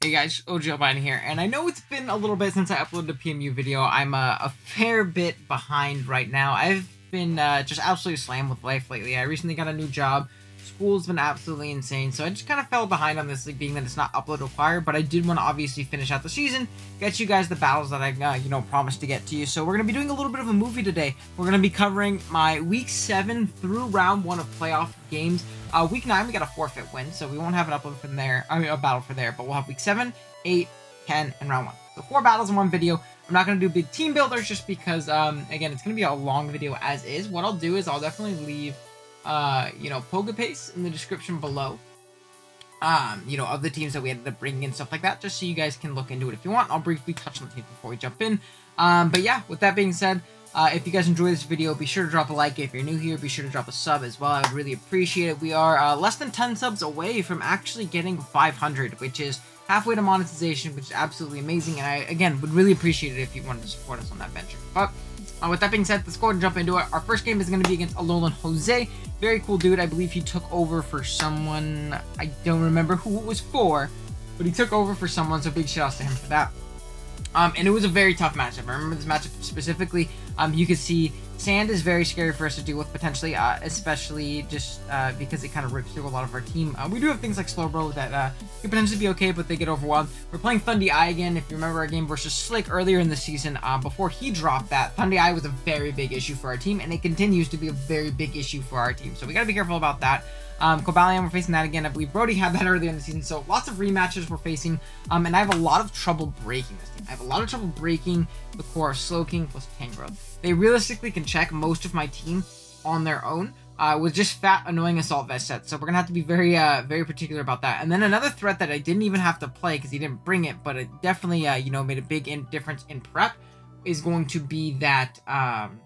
Hey guys, OGalbina here, and I know it's been a little bit since I uploaded a PMU video. I'm a fair bit behind right now. I've been uh, just absolutely slammed with life lately. I recently got a new job. School's been absolutely insane, so I just kind of fell behind on this, like, being that it's not upload required, but I did want to obviously finish out the season, get you guys the battles that I, uh, you know, promised to get to you. So we're going to be doing a little bit of a movie today. We're going to be covering my Week 7 through Round 1 of playoff games. Uh, week 9, we got a forfeit win, so we won't have an upload from there, I mean, a battle for there, but we'll have Week 7, 8, 10, and Round 1. So four battles in one video. I'm not going to do big team builders just because, um, again, it's going to be a long video as is. What I'll do is I'll definitely leave uh, you know, Pokepaste in the description below. Um, you know, of the teams that we ended up bringing and stuff like that, just so you guys can look into it if you want. I'll briefly touch on the teams before we jump in. Um, but yeah, with that being said, uh, if you guys enjoy this video, be sure to drop a like. If you're new here, be sure to drop a sub as well. I would really appreciate it. We are uh, less than 10 subs away from actually getting 500, which is halfway to monetization, which is absolutely amazing. And I, again, would really appreciate it if you wanted to support us on that venture. But uh, with that being said, let's go ahead and jump into it. Our first game is going to be against Alolan Jose. Very cool dude. I believe he took over for someone. I don't remember who it was for, but he took over for someone, so big shout to him for that. Um, and it was a very tough matchup. I remember this matchup specifically. Um, you could see Sand is very scary for us to deal with potentially, uh, especially just uh, because it kind of rips through a lot of our team. Uh, we do have things like Slowbro that uh, could potentially be okay, but they get overwhelmed. We're playing Thundy Eye again. If you remember our game versus Slick earlier in the season, uh, before he dropped that, Thundy Eye was a very big issue for our team, and it continues to be a very big issue for our team. So we got to be careful about that. Um, Cobalion, we're facing that again. I believe Brody had that earlier in the season, so lots of rematches we're facing. Um, and I have a lot of trouble breaking this team. I have a lot of trouble breaking the core of Slowking plus Tangrowth. They realistically can check most of my team on their own. Uh, with just fat, annoying assault vest sets. So we're gonna have to be very, uh, very particular about that. And then another threat that I didn't even have to play because he didn't bring it, but it definitely, uh, you know, made a big in difference in prep, is going to be that um,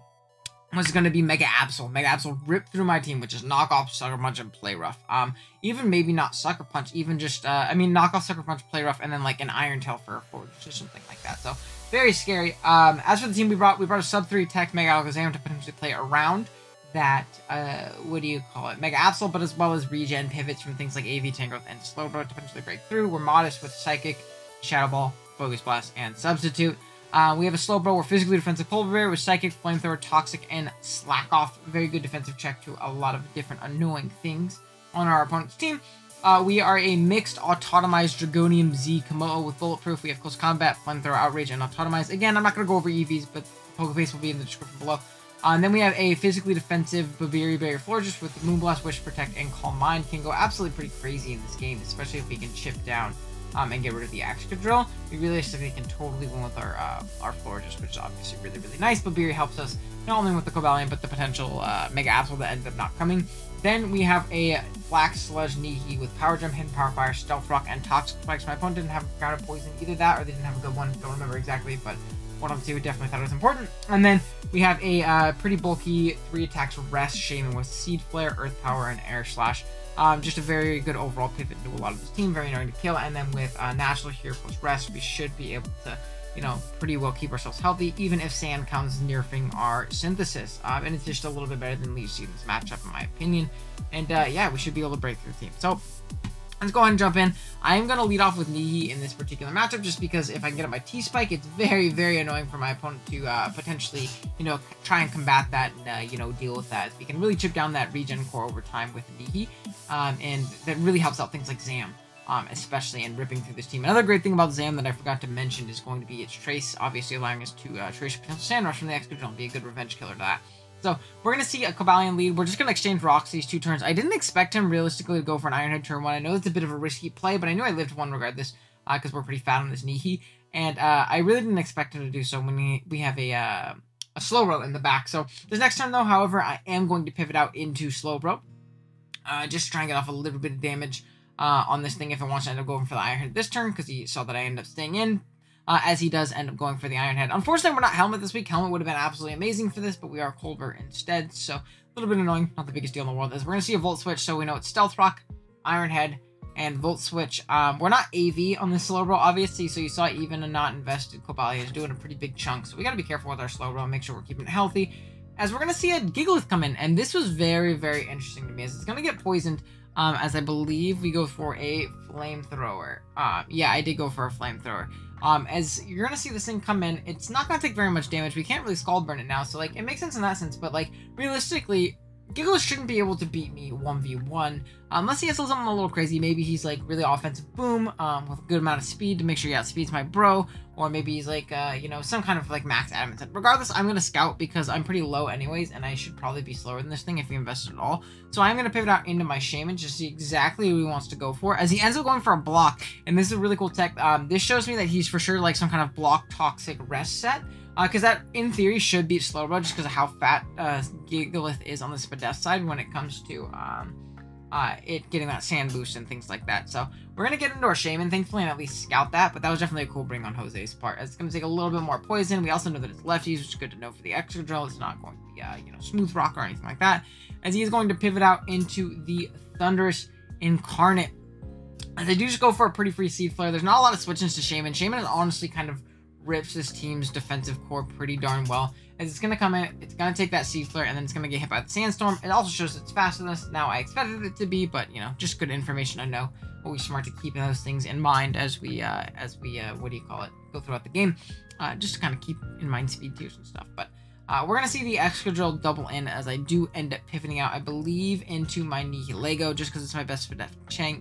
was going to be Mega Absol. Mega Absol ripped through my team, which is knock off Sucker Punch and Play Rough. Um, even maybe not Sucker Punch, even just, uh, I mean, knock off Sucker Punch, Play Rough, and then like an Iron Tail for a forward, or something like that. So, very scary. Um, as for the team we brought, we brought a sub 3 tech Mega Alakazam to potentially play around that, uh, what do you call it? Mega Absol, but as well as regen pivots from things like AV, Tangrowth, and Slowbro to potentially break through. We're modest with Psychic, Shadow Ball, Focus Blast, and Substitute. Uh, we have a Slowbro or physically defensive Bear with Psychic, Flamethrower, Toxic, and Slack Off. Very good defensive check to a lot of different annoying things on our opponent's team. Uh, we are a mixed autotomized Dragonium Z Kommo-o with Bulletproof. We have Close Combat, Flamethrower, Outrage, and Autotomize. Again, I'm not going to go over EVs, but Pokeface will be in the description below. Uh, and then we have a physically defensive Babiri Berry Florges with Moonblast, Wish Protect, and Calm Mind. Can go absolutely pretty crazy in this game, especially if we can chip down um, and get rid of the Excadrill, we realistically can totally win with our uh, our Florges, which is obviously really, really nice. But Beery helps us not only with the Cobalion, but the potential uh, Mega Absol that ended up not coming. Then we have a Black Sludge Nihi with Power Gem, Hidden Power Fire, Stealth Rock, and Toxic Spikes. My opponent didn't have Grounded Poison, either that or they didn't have a good one. Don't remember exactly, but one of the two definitely thought it was important. And then we have a uh, pretty bulky three attacks Rest Shaymin with Seed Flare, Earth Power, and Air Slash. Um, just a very good overall pivot into a lot of this team, very annoying to kill. And then with uh, Natural Cure plus Rest, we should be able to, you know, pretty well keep ourselves healthy, even if Sam comes nerfing our Synthesis. Um, and it's just a little bit better than Leech Seed in this matchup, in my opinion. And uh, yeah, we should be able to break through the team. So let's go ahead and jump in. I am going to lead off with Nihi in this particular matchup just because if I can get up my T-Spike, it's very, very annoying for my opponent to uh, potentially, you know, try and combat that and, uh, you know, deal with that. We can really chip down that regen core over time with Nihi, um, and that really helps out things like Zam. Um, especially in ripping through this team. Another great thing about Zam that I forgot to mention is going to be its Trace, obviously allowing us to uh, trace potential Sand Rush from the Excadrill and be a good revenge killer to that. So we're going to see a Cobalion lead. We're just going to exchange rocks these two turns. I didn't expect him realistically to go for an Iron Head turn one. I know it's a bit of a risky play, but I knew I lived one regardless because uh, we're pretty fat on this Nihi. And uh, I really didn't expect him to do so when we, we have a uh, a Slowbro in the back. So this next turn, though, however, I am going to pivot out into Slowbro. Uh, just trying to get off a little bit of damage uh, on this thing if it wants to end up going for the Iron this turn because he saw that I ended up staying in uh, as he does end up going for the Iron Head. Unfortunately, we're not Helmet this week. Helmet would have been absolutely amazing for this, but we are Colbur instead, so a little bit annoying. Not the biggest deal in the world. As we're going to see a Volt Switch, so we know it's Stealth Rock, Iron Head, and Volt Switch. Um, we're not AV on the Slowbro, obviously, so you saw even a not invested Cobalion is doing a pretty big chunk, so we got to be careful with our Slowbro, and make sure we're keeping it healthy. As we're going to see a Gigalith come in, and this was very, very interesting to me, as it's going to get poisoned um, as I believe we go for a flamethrower. Um, yeah, I did go for a flamethrower. Um, as you're gonna see this thing come in, it's not gonna take very much damage. We can't really scald burn it now, so like it makes sense in that sense. But like realistically, Giggles shouldn't be able to beat me 1v1 unless he has something a little crazy. Maybe he's like really offensive boom um, with a good amount of speed to make sure he outspeeds my bro. Or maybe he's like, uh, you know, some kind of like max adamant. Regardless, I'm going to scout because I'm pretty low anyways and I should probably be slower than this thing if he invested at all. So I'm going to pivot out into my Shaymin just to see exactly who he wants to go for as he ends up going for a block. And this is a really cool tech. Um, this shows me that he's for sure like some kind of block toxic rest set because uh, that in theory should beat Slowbro just because of how fat uh, Gigalith is on the Spadef side when it comes to um, uh, it getting that sand boost and things like that. So we're gonna get into our Shaymin thankfully and at least scout that, but that was definitely a cool bring on Jose's part. It's gonna take a little bit more poison. We also know that it's lefties, which is good to know for the Excadrill. It's not going to be uh, you know smooth rock or anything like that. As he is going to pivot out into the Thundurus Incarnate. As I do just go for a pretty free Seed Flare. There's not a lot of switches to Shaymin. Shaymin is honestly kind of rips this team's defensive core pretty darn well. As it's gonna come in, it's gonna take that Seed Flare, and then it's gonna get hit by the Sandstorm. It also shows it's this. Now I expected it to be, but you know, just good information to know. Always smart to keep those things in mind as we, uh, as we, uh, what do you call it, go throughout the game, uh, just to kind of keep in mind speed tiers and stuff. But uh, we're gonna see the Excadrill double in as I do end up pivoting out, I believe, into my Nihilego, just because it's my best for that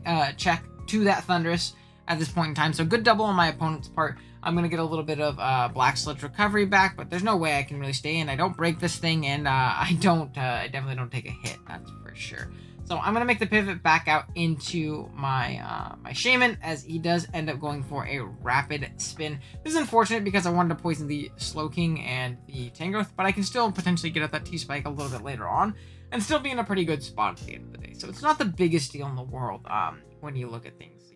uh, check to that Thundurus at this point in time. So good double on my opponent's part. I'm going to get a little bit of uh, Black Sludge recovery back, but there's no way I can really stay in. I don't break this thing, and uh, I don't, uh, I definitely don't take a hit, that's for sure. So I'm going to make the pivot back out into my uh, my Shaymin, as he does end up going for a Rapid Spin. This is unfortunate because I wanted to poison the Slowking and the Tangrowth, but I can still potentially get at that T-Spike a little bit later on, and still be in a pretty good spot at the end of the day. So it's not the biggest deal in the world um, when you look at things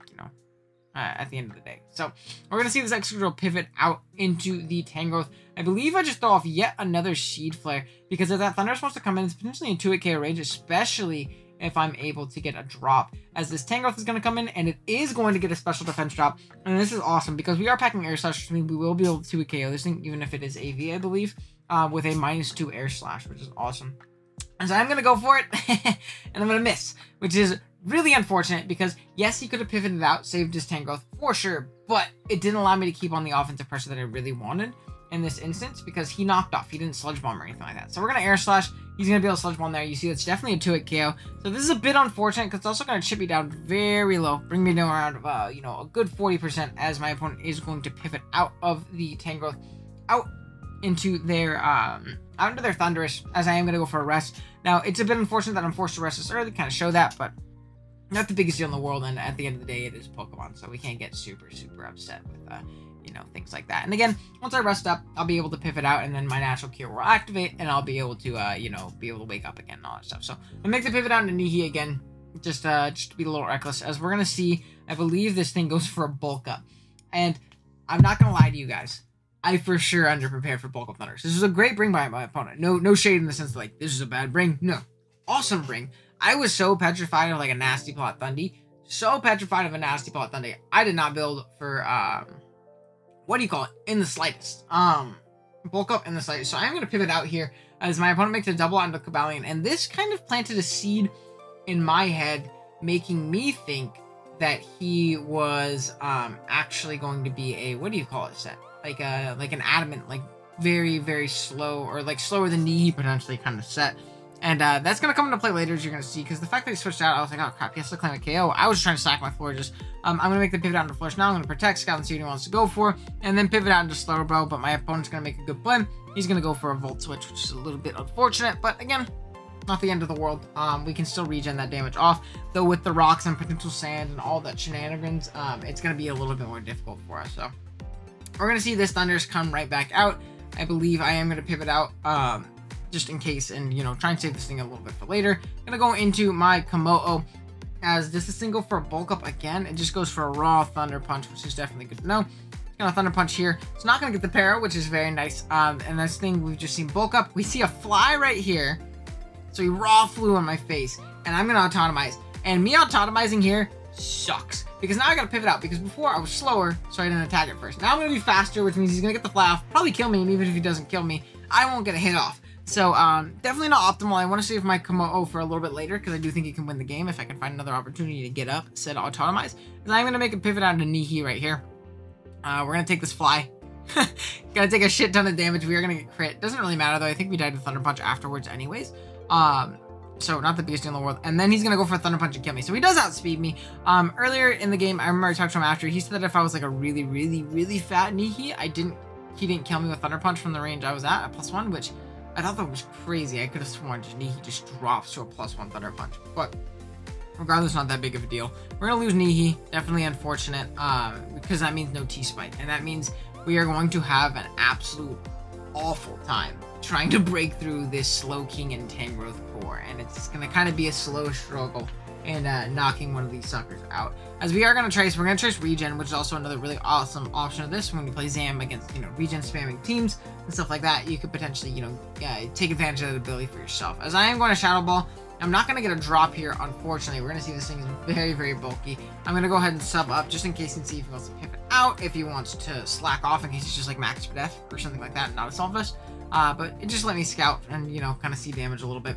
uh, at the end of the day. So we're going to see this Excadrill pivot out into the Tangrowth. I believe I just throw off yet another Seed Flare because if that Thundurus supposed to come in, it's potentially in 2k range, especially if I'm able to get a drop. As this Tangrowth is going to come in, and it is going to get a special defense drop. And this is awesome because we are packing Air Slash, which means we will be able to KO this thing, even if it is AV, I believe, uh, with a minus 2 Air Slash, which is awesome. And so I'm going to go for it, and I'm going to miss, which is really unfortunate because, yes, he could have pivoted out, saved his Tangrowth for sure, but it didn't allow me to keep on the offensive pressure that I really wanted in this instance because he knocked off. He didn't Sludge Bomb or anything like that. So we're going to Air Slash. He's going to be able to Sludge Bomb there. You see, it's definitely a 2-hit KO. So this is a bit unfortunate because it's also going to chip me down very low, bring me down around, uh, you know, a good 40% as my opponent is going to pivot out of the Tangrowth, out into their, um, out into their Thundurus, as I am going to go for a rest. Now, it's a bit unfortunate that I'm forced to rest this early, kind of show that, but not the biggest deal in the world, and at the end of the day, it is Pokemon, so we can't get super, super upset with, uh, you know, things like that. And again, once I rest up, I'll be able to pivot out, and then my natural cure will activate, and I'll be able to, uh, you know, be able to wake up again and all that stuff. So I'll make the pivot out into Nihi again, just, uh, just to be a little reckless, as we're gonna see, I believe this thing goes for a bulk up. And I'm not gonna lie to you guys. I for sure underprepared for bulk up thunders. This was a great bring by my opponent. No, no shade in the sense of like this is a bad bring. No, awesome bring. I was so petrified of like a nasty plot Thundy. So petrified of a nasty plot Thundy. I did not build for um what do you call it? In the slightest. Um bulk up in the slightest. So I'm gonna pivot out here as my opponent makes a double onto Cobalion. And this kind of planted a seed in my head, making me think that he was um actually going to be a what do you call it set? Like a like an adamant, like very, very slow or like slower than knee potentially kind of set. And uh, that's going to come into play later, as you're going to see, because the fact that he switched out, I was like, oh crap, he has to claim a KO. I was just trying to sack my Florges. Um, I'm going to make the pivot out into Florges now. I'm going to protect Scout and see what he wants to go for, and then pivot out into Slowbro, but my opponent's going to make a good play. He's going to go for a Volt Switch, which is a little bit unfortunate, but again, not the end of the world. Um, we can still regen that damage off, though with the rocks and potential sand and all that shenanigans, um, it's going to be a little bit more difficult for us. So we're going to see this Thunders come right back out. I believe I am going to pivot out. Um, just in case and, you know, try and save this thing a little bit for later. Gonna go into my Kommo-o as this is single for bulk up again. It just goes for a raw Thunder Punch, which is definitely good to know. It's Gonna Thunder Punch here. It's not gonna get the para, which is very nice. Um, and this thing we've just seen bulk up. We see a fly right here. So he raw flew on my face. And I'm gonna autotomize. And me autotomizing here sucks. Because now I gotta pivot out. Because before I was slower, so I didn't attack it first. Now I'm gonna be faster, which means he's gonna get the fly off. Probably kill me, and even if he doesn't kill me, I won't get a hit off. So um, definitely not optimal. I want to save my Kommo-o for a little bit later because I do think he can win the game if I can find another opportunity to get up, set autotomize. And I'm going to make a pivot out of Nihi right here. Uh, we're going to take this fly. Gonna take a shit ton of damage. We are gonna get crit. Doesn't really matter though. I think we died with Thunder Punch afterwards anyways. Um, so not the biggest deal in the world. And then he's gonna go for Thunder Punch and kill me. So he does outspeed me. Um, earlier in the game, I remember I talked to him after. He said that if I was like a really, really, really fat Nihi, I didn't. He didn't kill me with Thunder Punch from the range I was at, a plus one, which I thought that was crazy. I could have sworn Nihi just drops to a plus one Thunder Punch. But regardless, not that big of a deal. We're gonna lose Nihi. Definitely unfortunate. Um, because that means no T-Spike. And that means we are going to have an absolute awful time trying to break through this Slow King and Tangrowth core. And it's going to kind of be a slow struggle and uh, knocking one of these suckers out. As we are going to trace, we're going to trace regen, which is also another really awesome option of this. When you play Zam against, you know, regen spamming teams and stuff like that, you could potentially, you know, uh, take advantage of that ability for yourself. As I am going to Shadow Ball, I'm not going to get a drop here, unfortunately. We're going to see this thing is very, very bulky. I'm going to go ahead and sub up just in case and see if he wants to pivot out, if he wants to slack off in case he's just like max death or something like that, not a Sawfist. Uh, but it just let me scout and, you know, kind of see damage a little bit.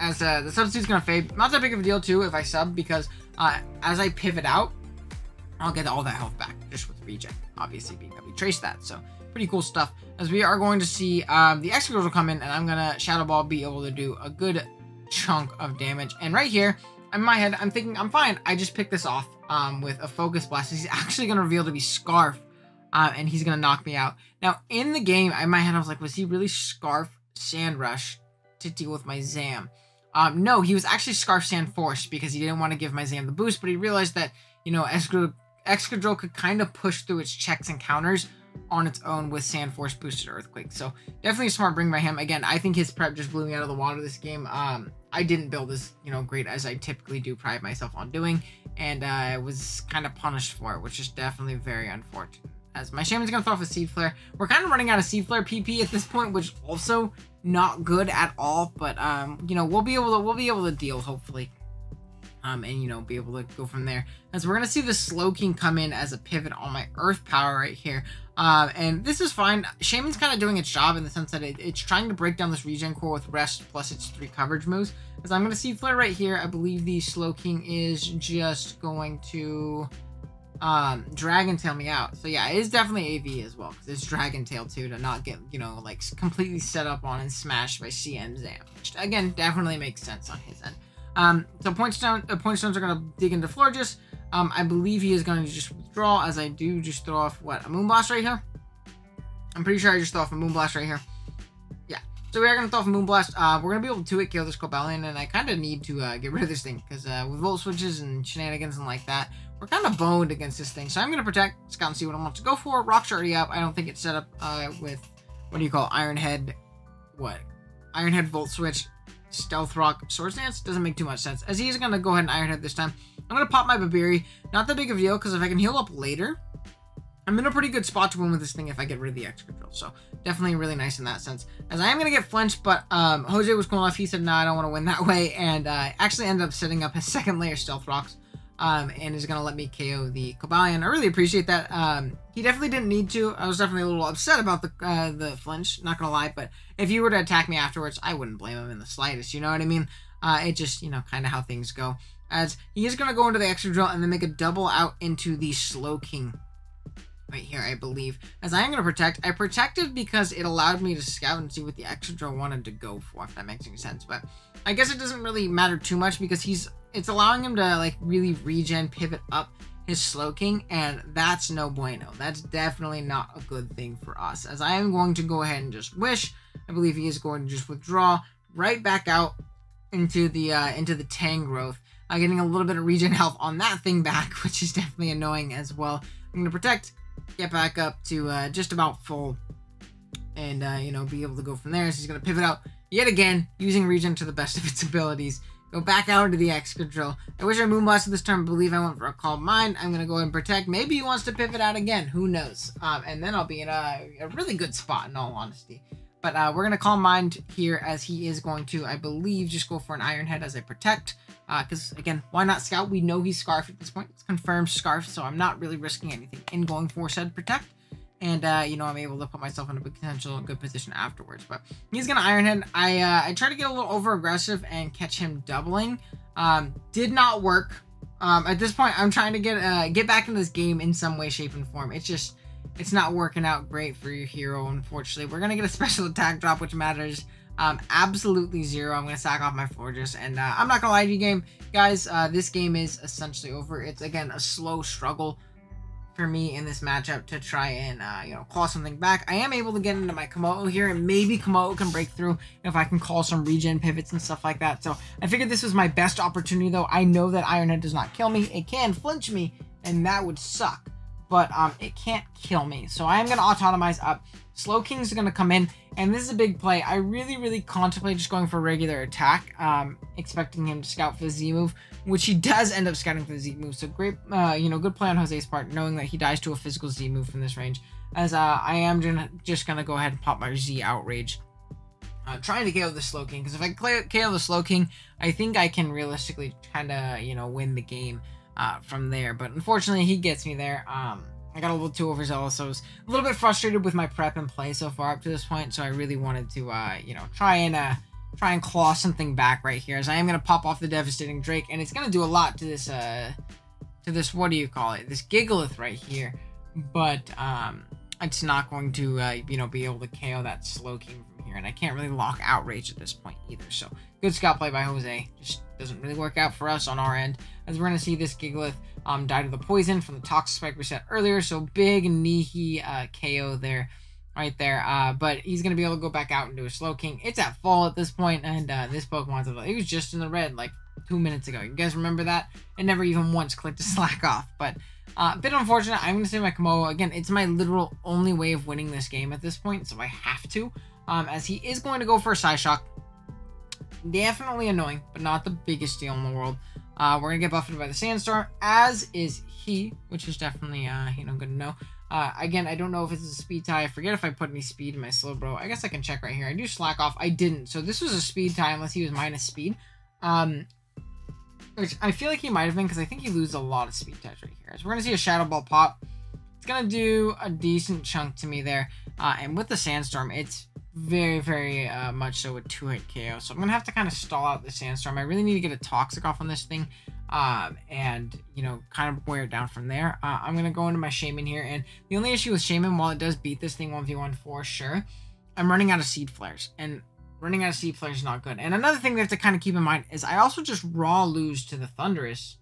As uh, the substitute's to fade. Not that big of a deal, too, if I sub, because uh, as I pivot out, I'll get all that health back just with regen, obviously being that we trace that. So pretty cool stuff. As we are going to see um, the Excadrill will come in, and I'm to Shadow Ball be able to do a good chunk of damage. And right here, in my head, I'm thinking, I'm fine. I just picked this off um, with a Focus Blast. He's actually going to reveal to be Scarf, uh, and he's going to knock me out. Now, in the game, in my head, I was like, was he really Scarf Sand Rush to deal with my Zam? Um, no, he was actually Scarf Sand Force because he didn't want to give my Zam the boost, but he realized that, you know, Excadrill, could kind of push through its checks and counters on its own with Sand Force boosted Earthquake. So definitely a smart bring by him. Again, I think his prep just blew me out of the water this game. Um, I didn't build as, you know, great as I typically do pride myself on doing. And uh, I was kind of punished for it, which is definitely very unfortunate. As my Shaymin's to throw off a Seed Flare. We're kind of running out of Seed Flare PP at this point, which also not good at all. But, um, you know, we'll be able to, we'll be able to deal, hopefully um, and you know be able to go from there. As we're gonna see the Slowking come in as a pivot on my Earth Power right here, uh, and this is fine. Shaymin's kind of doing its job in the sense that it, it's trying to break down this regen core with Rest plus its three coverage moves. As I'm gonna see Flare right here, I believe the Slowking is just going to um dragon tail me out so yeah it is definitely av as well because it's dragon tail too to not get you know like completely set up on and smashed by cm zam which again definitely makes sense on his end um, so point stone, uh, point stones are going to dig into Florges. Um, I believe he is going to just withdraw as I do just throw off, what, a Moonblast right here? I'm pretty sure I just throw off a Moonblast right here. Yeah, so we are going to throw off a Moonblast. Uh, we're going to be able to 2-hit kill this Cobalion, and I kind of need to uh, get rid of this thing, because uh, with Volt Switches and shenanigans and like that, we're kind of boned against this thing. So I'm going to protect, scout and see what I want to go for. Rock's already up. I don't think it's set up uh, with, what do you call Iron Head, what? Iron Head Volt Switch Stealth Rock Swords Dance doesn't make too much sense. As he's going to go ahead and Iron Head this time. I'm going to pop my Babiri. Not that big of a deal, because if I can heal up later, I'm in a pretty good spot to win with this thing if I get rid of the Excadrill. So definitely really nice in that sense. As I am going to get flinched, but um, Jose was cool enough. He said, no, I don't want to win that way. And uh, actually ended up setting up his second layer Stealth Rocks um, and is going to let me KO the Cobalion. I really appreciate that. Um, he definitely didn't need to. I was definitely a little upset about the uh, the flinch, not going to lie, but if you were to attack me afterwards, I wouldn't blame him in the slightest, you know what I mean? Uh, it just, you know, kind of how things go. As he is going to go into the Excadrill and then make a double out into the Slowking right here, I believe. As I am going to protect, I protected because it allowed me to scout and see what the Excadrill wanted to go for, if that makes any sense. But I guess it doesn't really matter too much because he's it's allowing him to like really regen pivot up his Slowking, and that's no bueno. That's definitely not a good thing for us. As I am going to go ahead and just wish, I believe he is going to just withdraw right back out into the uh, into the Tangrowth, uh, getting a little bit of regen health on that thing back, which is definitely annoying as well. I'm gonna protect, get back up to uh, just about full, and uh, you know be able to go from there. So he's gonna pivot out yet again, using regen to the best of its abilities. Go back out into the Excadrill. I wish I Moonblasted this turn. I believe I went for a Calm Mind. I'm going to go and protect. Maybe he wants to pivot out again. Who knows? Um, and then I'll be in a, a, really good spot, in all honesty. But uh, we're going to Calm Mind here as he is going to, I believe, just go for an Iron Head as I protect. Because, uh, again, why not Scout? We know he's Scarf at this point. It's confirmed Scarf, so I'm not really risking anything in going for said Protect. And uh, you know I'm able to put myself in a potential good position afterwards. But he's gonna Iron Head. I uh, I tried to get a little over aggressive and catch him doubling. Um, did not work. Um, at this point, I'm trying to get uh, get back into this game in some way, shape, and form. It's just it's not working out great for your hero, unfortunately. We're gonna get a special attack drop, which matters um, absolutely zero. I'm gonna sack off my Florges, and uh, I'm not gonna lie to you, game guys. Uh, this game is essentially over. It's again a slow struggle for me in this matchup to try and uh, you know call something back. I am able to get into my Kommo-o here, and maybe Kommo-o can break through if I can call some regen pivots and stuff like that. So I figured this was my best opportunity, though. I know that Iron Head does not kill me; it can flinch me, and that would suck. But um, it can't kill me, so I am gonna autotomize up. Slow King's gonna come in, and this is a big play. I really, really contemplate just going for regular attack, um, expecting him to scout for the Z move which he does end up scouting for the Z move. So great, uh, you know, good play on Jose's part, knowing that he dies to a physical Z move from this range. As uh, I am gonna, just gonna go ahead and pop my Z outrage. Uh, trying to KO the Slow King, because if I KO the Slow King, I think I can realistically kind of, you know, win the game uh, from there. But unfortunately, he gets me there. Um, I got a little too overzealous, so I was a little bit frustrated with my prep and play so far up to this point. So I really wanted to, uh, you know, try and uh, try and claw something back right here as I am going to pop off the Devastating Drake and it's going to do a lot to this, uh, to this, what do you call it? This Gigalith right here. But, um, it's not going to, uh, you know, be able to KO that Slow King from here. And I can't really lock Outrage at this point either. So, good scout play by Jose. Just doesn't really work out for us on our end. As we're going to see this Gigalith um, die to the poison from the Toxic Spike we set earlier. So, big Nihi uh, KO there right there. Uh, but he's going to be able to go back out and do a Slowking. It's at full at this point, and uh, this Pokemon's He was just in the red like two minutes ago. You guys remember that? It never even once clicked to slack off. But uh, a bit unfortunate. I'm going to say my Kommo-o. Again, it's my literal only way of winning this game at this point, so I have to. Um, as he is going to go for a Psyshock. Definitely annoying, but not the biggest deal in the world. Uh, we're to get buffeted by the Sandstorm, as is he, which is definitely, uh, you know, good to know. Uh, again, I don't know if it's a speed tie. I forget if I put any speed in my Slowbro. I guess I can check right here. I do slack off. I didn't. So this was a speed tie unless he was minus speed. Um, which I feel like he might have been because I think he loses a lot of speed ties right here. So we're to see a Shadow Ball pop. It's to do a decent chunk to me there. Uh, and with the Sandstorm, it's very, very uh, much so a two-hit KO. So I'm to have to kind of stall out the Sandstorm. I really need to get a Toxic off on this thing um, and you know kind of wear it down from there. Uh, I'm gonna go into my Shaymin here, and the only issue with Shaymin, while it does beat this thing 1v1 for sure, I'm running out of seed flares, and running out of seed flares is not good. And another thing we have to kind of keep in mind is I also just raw lose to the Thundurus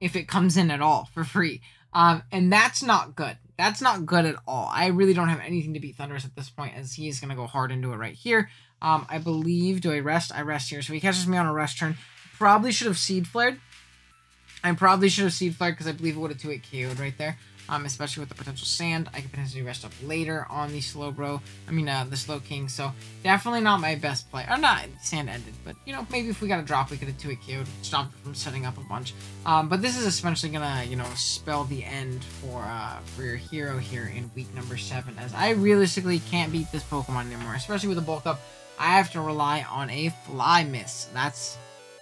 if it comes in at all for free, um, and that's not good. That's not good at all. I really don't have anything to beat Thundurus at this point, as he is gonna go hard into it right here. Um, I believe, do I rest? I rest here. So he catches me on a rest turn. Probably should have seed flared. I probably should have Seed Flared because I believe it would have 2-8 KO'd right there. Um, especially with the potential sand. I could potentially rest up later on the Slowbro. I mean, uh, the slow king, So, definitely not my best play. Or not, sand ended. But, you know, maybe if we got a drop, we could have 2 8 KO'd. Stop from setting up a bunch. Um, but this is essentially gonna, you know, spell the end for, uh, for your hero here in week number 7. As I realistically can't beat this Pokemon anymore. Especially with the bulk up. I have to rely on a Fly Miss. That's,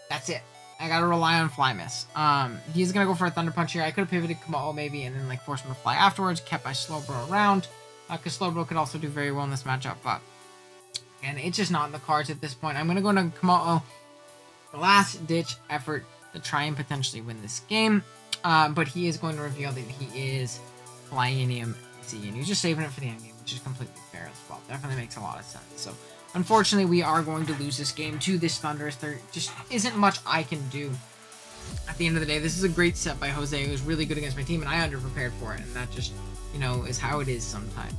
that's it. I gotta rely on Fly Miss. Um, he's gonna go for a Thunder Punch here. I could have pivoted Kommo-o maybe and then like force him to fly afterwards, kept my Slowbro around. Because uh, Slowbro could also do very well in this matchup, but and it's just not in the cards at this point. I'm gonna go to Kommo-o. Last ditch effort to try and potentially win this game. Uh, but he is going to reveal that he is Flyinium Z, and he's just saving it for the end game, which is completely fair as well. Definitely makes a lot of sense. So Unfortunately, we are going to lose this game to this Thundurus. There just isn't much I can do. At the end of the day, this is a great set by Jose, who was really good against my team, and I underprepared for it, and that just, you know, is how it is sometimes.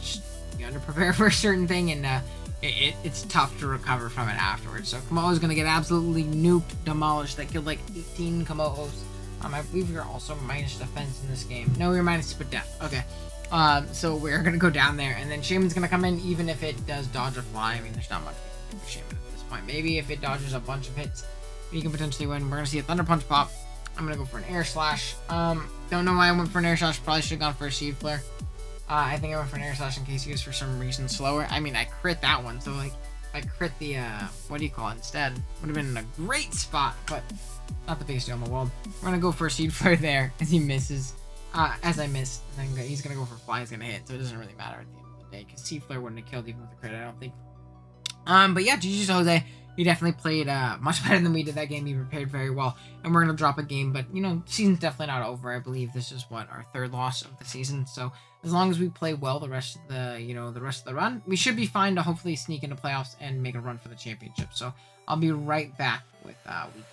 Just, you underprepare for a certain thing, and uh, it, it, it's tough to recover from it afterwards. So Kommo-o is going to get absolutely nuked, demolished. That killed like 18 Kommo-os. Um, I believe we are also minus defense in this game. No, we are minus but death. Okay. Um, so we're gonna go down there, and then Shaymin's gonna come in, even if it does dodge a fly. I mean, there's not much Shaymin at this point. Maybe if it dodges a bunch of hits, we can potentially win. We're gonna see a Thunder Punch pop. I'm gonna go for an Air Slash. Um, don't know why I went for an Air Slash. Probably should have gone for a Seed Flare. Uh, I think I went for an Air Slash in case he was for some reason slower. I mean, I crit that one, so like, I crit the, uh, what do you call it instead, would have been in a great spot, but not the biggest deal in the world. We're gonna go for a Seed Flare there, as he misses. Uh, as I missed. He's gonna go for fly. He's gonna hit, so it doesn't really matter at the end of the day because C Flare wouldn't have killed even with the crit. I don't think. Um, but yeah, GG's Jose. He definitely played uh, much better than we did that game. He prepared very well, and we're gonna drop a game. But you know, season's definitely not over. I believe this is what our third loss of the season. So as long as we play well the rest of the you know the rest of the run, we should be fine to hopefully sneak into playoffs and make a run for the championship. So I'll be right back with uh, week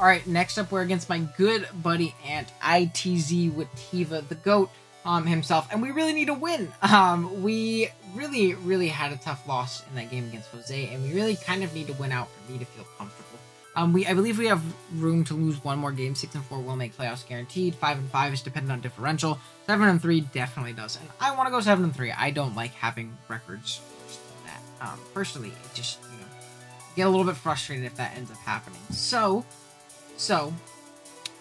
one. All right, next up we're against my good buddy Ant ITZ with Tiva the Goat um, himself, and we really need a win. Um, we really, really had a tough loss in that game against Jose, and we really kind of need to win out for me to feel comfortable. Um, we I believe we have room to lose one more game. Six and four will make playoffs guaranteed. Five and five is dependent on differential. Seven and three definitely does, and I want to go seven and three. I don't like having records than that. Um, personally, it just you know get a little bit frustrated if that ends up happening. So, so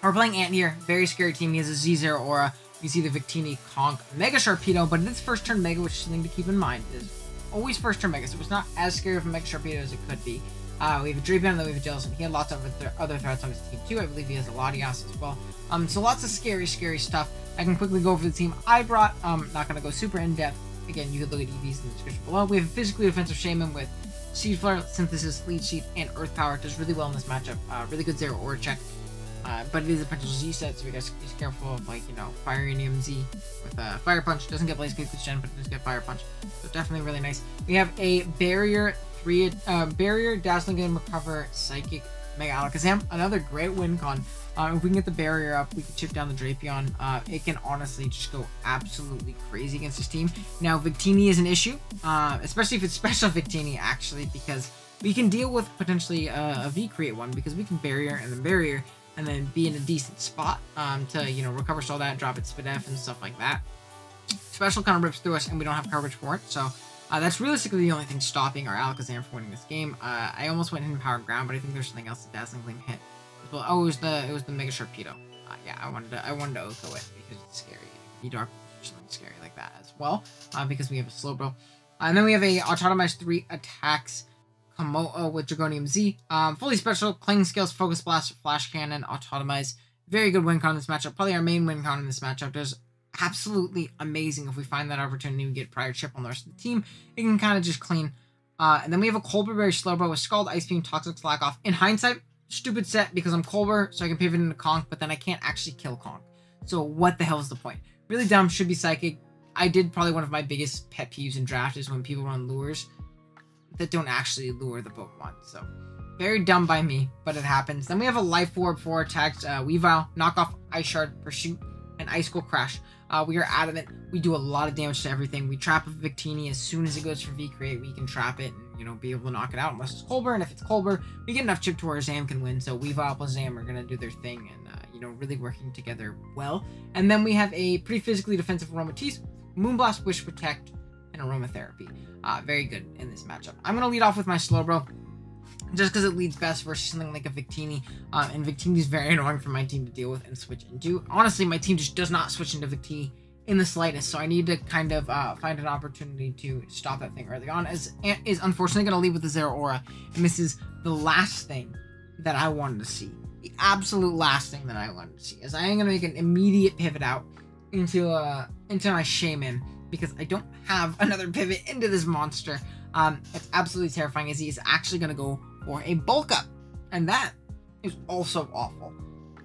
we're playing Ant here. Very scary team. He has a Zeraora. You see the Victini Conk Mega Sharpedo, but it is first turn Mega, which is something to keep in mind. Is always first turn Mega, so it's not as scary of a Mega Sharpedo as it could be. Uh, we have a Drapion and then we have a Jellicent. He had lots of other, other threats on his team too. I believe he has a Latias as well. Um, so lots of scary, scary stuff. I can quickly go over the team I brought. Um, not gonna go super in depth. Again, you can look at EVs in the description below. We have a physically defensive Shaymin with Seed Flare, Synthesis, Leech Seed, and Earth Power. Does really well in this matchup. Uh, really good Zeraora check. Uh, but it is a potential Z set, so we gotta be careful of like you know Firium Z with a uh, fire punch. Doesn't get blaze kick this gen, but it does get fire punch. So definitely really nice. We have a barrier three uh, barrier dazzling and recover psychic mega alakazam. Another great win con. Uh, if we can get the barrier up, we can chip down the Drapion. Uh, it can honestly just go absolutely crazy against this team. Now Victini is an issue, uh, especially if it's special Victini actually, because we can deal with potentially uh, a V create one because we can barrier and then barrier and then be in a decent spot um, to, you know, recover all that, drop its Spadef and stuff like that. Special kind of rips through us, and we don't have coverage for it, so uh, that's realistically the only thing stopping our Alakazam from winning this game. Uh, I almost went in Power Ground, but I think there's something else that Dazzling Gleam hit. Well, oh, it was the it was the Mega Sharpedo. Uh, yeah, I wanted to I wanted to OHKO it because it's scary. E-Dark something scary like that as well, uh, because we have a Slowbro. and then we have a Autotomized 3 attacks Kommo-o with Dragonium Z. Um, fully special, Clanging Scales, Focus Blast, Flash Cannon, Autotomize. Very good win con in this matchup. Probably our main win con in this matchup. There's absolutely amazing if we find that opportunity we get prior chip on the rest of the team. It can kind of just clean. Uh, and then we have a Colbur Berry Slowbro with Scald, Ice Beam, Toxic Slack Off. In hindsight, stupid set because I'm Colbur, so I can pivot into Conk, but then I can't actually kill Conk. So what the hell is the point? Really dumb, should be Psychic. I did probably one of my biggest pet peeves in draft is when people run lures that don't actually lure the Pokemon. So very dumb by me, but it happens. Then we have a Life Orb for attacks, uh, Weavile, Knockoff, Ice Shard, Pursuit, and Icicle Crash. Uh, we are adamant. We do a lot of damage to everything. We trap a Victini as soon as it goes for V-Create. We can trap it and, you know, be able to knock it out unless it's Colbur. And if it's Colbur, we get enough chip to where Zam can win. So Weavile plus Zam are going to do their thing and, uh, you know, really working together well. And then we have a pretty physically defensive Aromatisse, Moonblast, Wish Protect, and Aromatherapy. Uh, very good in this matchup. I'm going to lead off with my Slowbro just because it leads best versus something like a Victini. Uh, and Victini is very annoying for my team to deal with and switch into. Honestly, my team just does not switch into Victini in the slightest, so I need to kind of uh, find an opportunity to stop that thing early on. As is unfortunately going to leave with the Zeraora, and this is the last thing that I wanted to see. The absolute last thing that I wanted to see. As I am going to make an immediate pivot out into uh, into my Shaymin, because I don't have another pivot into this monster. Um, it's absolutely terrifying as he is actually going to go for a bulk up. And that is also awful.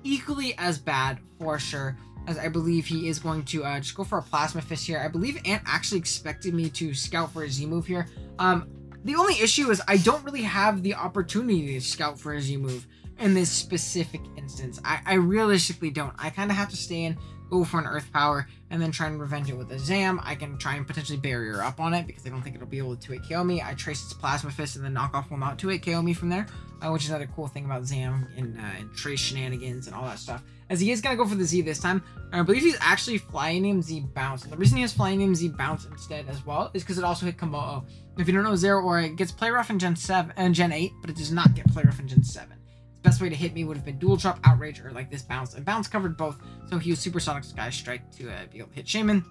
Equally as bad for sure, as I believe he is going to uh, just go for a Plasma Fist here. I believe Ant actually expected me to scout for a Z move here. Um, the only issue is I don't really have the opportunity to scout for a Z move in this specific instance. I, I realistically don't. I kind of have to stay in go for an Earth Power, and then try and revenge it with a Zam. I can try and potentially barrier up on it because I don't think it'll be able to 2-8 KO me. I trace its Plasma Fist, and then Knockoff will not 2-8 KO me from there, uh, which is another cool thing about Zam and, uh, and trace shenanigans and all that stuff. As he is going to go for the Z this time. I believe he's actually Flyinium Z Bounce. And the reason he has Flyinium Z Bounce instead as well is because it also hit Kommo-o. If you don't know, Zeraora it gets Play Rough in Gen 7 and Gen 8, but it does not get Play Rough in Gen 7. Best way to hit me would have been dual drop, outrage, or like this bounce. And bounce covered both, so he used supersonic sky strike to uh, be able to hit Shaymin.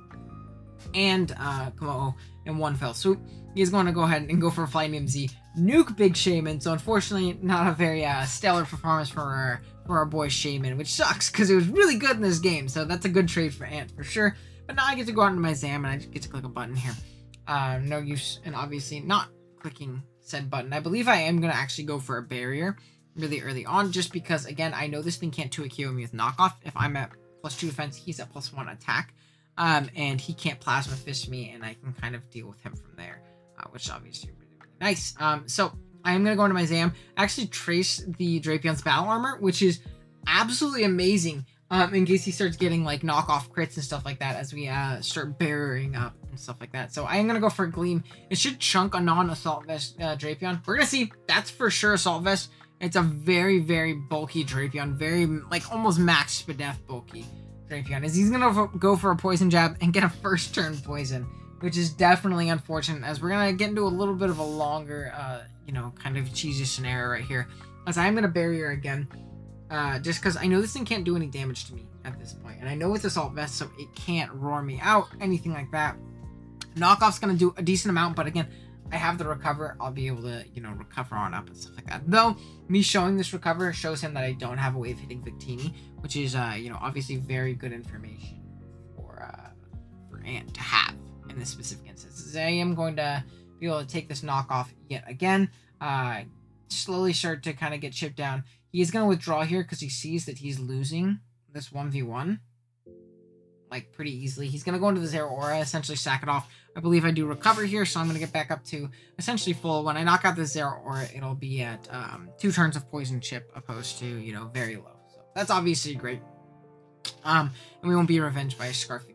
and uh, Kommo-o in one fell swoop. He's going to go ahead and go for a Flame Z, nuke Big Shaymin. So unfortunately, not a very uh, stellar performance for our, for our boy Shaymin, which sucks because it was really good in this game. So that's a good trade for Ant for sure. But now I get to go out into my Zam and I just get to click a button here. Uh, no use and obviously not clicking said button. I believe I am going to actually go for a barrier really early on just because, again, I know this thing can't 2 KO me with knockoff. If I'm at plus 2 defense, he's at plus 1 attack. Um, and he can't plasma fish me and I can kind of deal with him from there, uh, which obviously really, really nice. Um, so I am going to go into my Zam, actually trace the Drapion's battle armor, which is absolutely amazing um, in case he starts getting like knockoff crits and stuff like that as we uh, start burying up and stuff like that. So I am going to go for Gleam. It should chunk a non-Assault Vest uh, Drapion. We're going to see. That's for sure Assault Vest. It's a very, very bulky Drapion. Very, like, almost max Spadef bulky Drapion. Is he's to go for a Poison Jab and get a first turn Poison, which is definitely unfortunate as we're to get into a little bit of a longer, uh, you know, kind of cheesy scenario right here. As I am going to Barrier again. Uh, just because I know this thing can't do any damage to me at this point. And I know it's Assault Vest, so it can't roar me out, anything like that. Knockoff's to do a decent amount, but again, I have the recover. I'll be able to, you know, recover on up and stuff like that. Though, me showing this recover shows him that I don't have a way of hitting Victini, which is, uh, you know, obviously very good information for, uh, for Ant to have in this specific instance. I am going to be able to take this knockoff yet again, uh, slowly start to kind of get chipped down. He's going to withdraw here because he sees that he's losing this 1v1 like pretty easily. He's going to go into the Zeraora, essentially sack it off. I believe I do recover here, so I'm going to get back up to essentially full. When I knock out the Zeraora, it'll be at um, two turns of Poison Chip opposed to, you know, very low. So that's obviously great. Um, and we won't be revenged by Scarf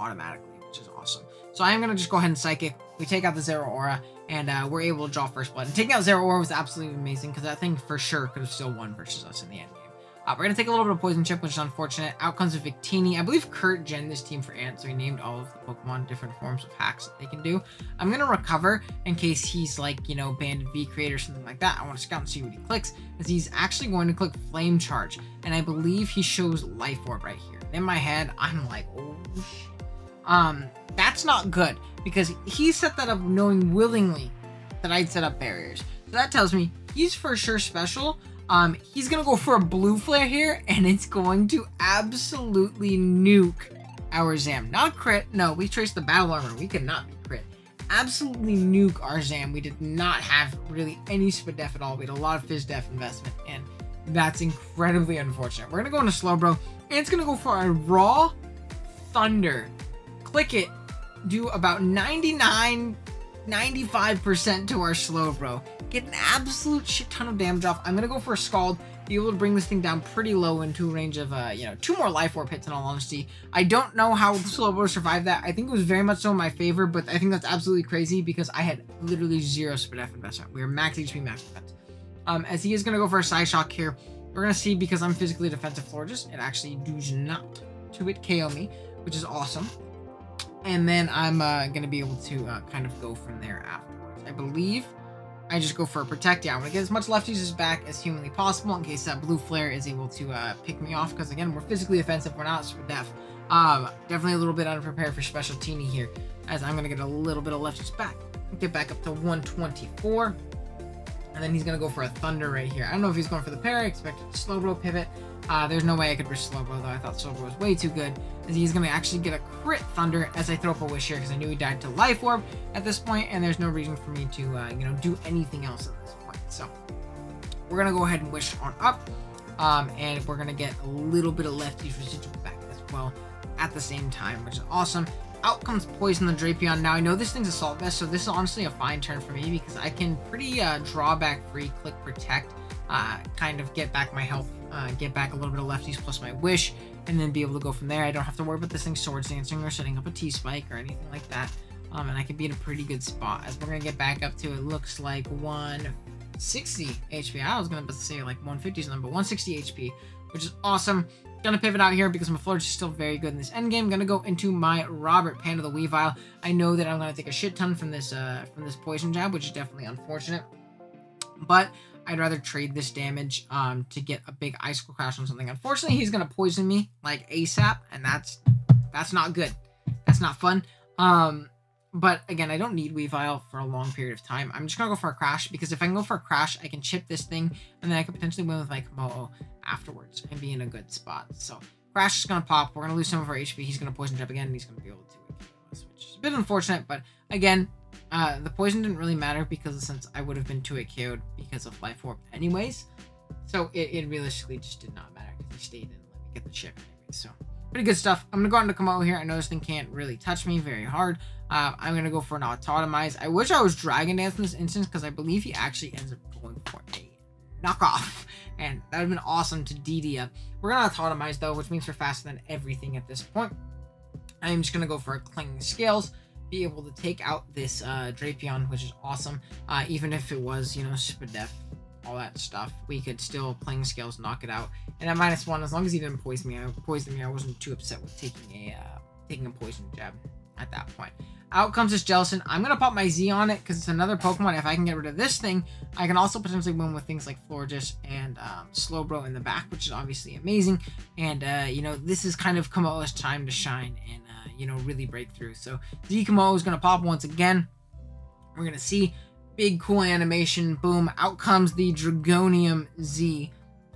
automatically, which is awesome. So I am going to just go ahead and Psychic. We take out the Zeraora, and uh, we're able to draw first blood. And taking out Zeraora was absolutely amazing because that thing for sure could have still won versus us in the end game. Uh, we're going to take a little bit of Poison Chip, which is unfortunate. Out comes Victini. I believe Kurt gen this team for Ant, so he named all of the Pokemon different forms of hacks that they can do. I'm going to recover in case he's like, you know, Banded V creator or something like that. I want to scout and see what he clicks, as he's actually going to click Flame Charge. And I believe he shows Life Orb right here. In my head, I'm like, oh. Um, that's not good because he set that up knowing willingly that I'd set up barriers. So that tells me he's for sure special. Um, he's gonna go for a blue flare here, and it's going to absolutely nuke our Zam. Not crit. No, we traced the battle armor. We could not be crit. Absolutely nuke our Zam. We did not have really any Spadef at all. We had a lot of Fizz Def investment, and that's incredibly unfortunate. We're gonna go into Slowbro, and it's gonna go for a Raw Thunder. Click it. Do about 99 95% to our Slowbro. Get an absolute shit ton of damage off. I'm going to go for a Scald. Be able to bring this thing down pretty low into a range of, uh, you know, two more Life Orb hits in all honesty. I don't know how Slowbro survived that. I think it was very much so in my favor, but I think that's absolutely crazy because I had literally zero Spadef investment. We were max HP, max defense. Um, as he is going to go for a Psyshock here. We're going to see because I'm physically defensive Florges, it actually does not to it KO me, which is awesome and then I'm uh, going to be able to uh, kind of go from there afterwards. I believe I just go for a Protect. Yeah, I'm going to get as much left users back as humanly possible in case that Blue Flare is able to uh, pick me off, because again, we're physically offensive, we're not super def. Um, definitely a little bit unprepared for Special Teeny here, as I'm going to get a little bit of lefties back. Get back up to 124. And then he's going to go for a Thunder right here. I don't know if he's going for the parry, expected Slowbro pivot. Uh, there's no way I could risk Slowbro, though. I thought Slowbro was way too good. As he's going to actually get a crit Thunder as I throw up a Wish here, because I knew he died to Life Orb at this point, and there's no reason for me to, uh, you know, do anything else at this point. So, we're going to go ahead and Wish on up, um, and we're going to get a little bit of Lefty's residual back as well at the same time, which is awesome out comes Poison the Drapion. Now, I know this thing's Assault Vest, so this is honestly a fine turn for me because I can pretty uh, drawback free, click Protect, uh, kind of get back my health, uh, get back a little bit of lefties plus my Wish, and then be able to go from there. I don't have to worry about this thing Swords Dancing or setting up a T-Spike or anything like that. Um, and I can be in a pretty good spot as we're going to get back up to, it looks like 160 HP. I was going to say like 150 something, but 160 HP, which is awesome. Gonna pivot out here because my Florge is still very good in this endgame. Gonna go into my Robert Panda the Weavile. I know that I'm gonna take a shit ton from this uh, from this poison jab, which is definitely unfortunate. But I'd rather trade this damage um, to get a big icicle crash on something. Unfortunately, he's gonna poison me like ASAP, and that's that's not good. That's not fun. Um, but again, I don't need Weavile for a long period of time. I'm just gonna go for a crash because if I can go for a crash, I can chip this thing and then I could potentially win with my Kommo-o afterwards and be in a good spot. So crash is gonna pop. We're gonna lose some of our HP. He's gonna poison jab again and he's gonna be able to which is a bit unfortunate. But again, uh, the poison didn't really matter because since I would have been 2 KO'd because of Life Orb anyways. So it, it realistically just did not matter because he stayed in and let me get the ship anyways. So pretty good stuff. I'm gonna go on to Kommo-o here. I know this thing can't really touch me very hard. Uh, I'm gonna go for an autotomize. I wish I was Dragon Dance in this instance because I believe he actually ends up going for a knockoff, and that would have been awesome to DD up. We're gonna autotomize though, which means we're faster than everything at this point. I'm just gonna go for a Clanging Scales, be able to take out this uh, Drapion, which is awesome. Uh, even if it was, you know, Spadef, all that stuff, we could still Clanging Scales knock it out. And at minus one, as long as he didn't poison me, I poison me, I wasn't too upset with taking a uh, taking a poison jab at that point. Out comes this Jellicent. I'm going to pop my Z on it because it's another Pokemon. If I can get rid of this thing, I can also potentially win with things like Florges and um, Slowbro in the back, which is obviously amazing. And, uh, you know, this is kind of Kommo-o's time to shine and, you know, really break through. So Kommo-o is going to pop once again. We're going to see big cool animation. Boom. Out comes the Dragonium Z.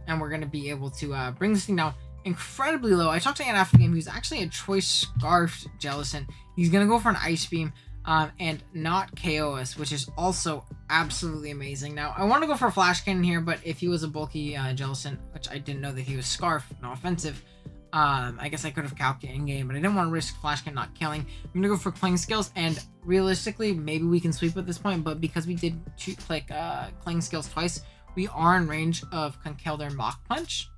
And we're going to be able to uh, bring this thing down incredibly low. I talked to Ant after the game. Actually a choice scarfed Jellicent. He's gonna go for an ice beam um, and not KO us, which is also absolutely amazing. Now I want to go for a flash cannon here, but if he was a bulky uh, Jellicent, which I didn't know that he was scarf, no offensive. Um, I guess I could have calculated in game, but I didn't want to risk flash cannon not killing. I'm gonna go for Clanging Scales, and realistically, maybe we can sweep at this point, but because we did shoot click uh, Clanging Scales twice, we are in range of Conkeldurr Mach Punch.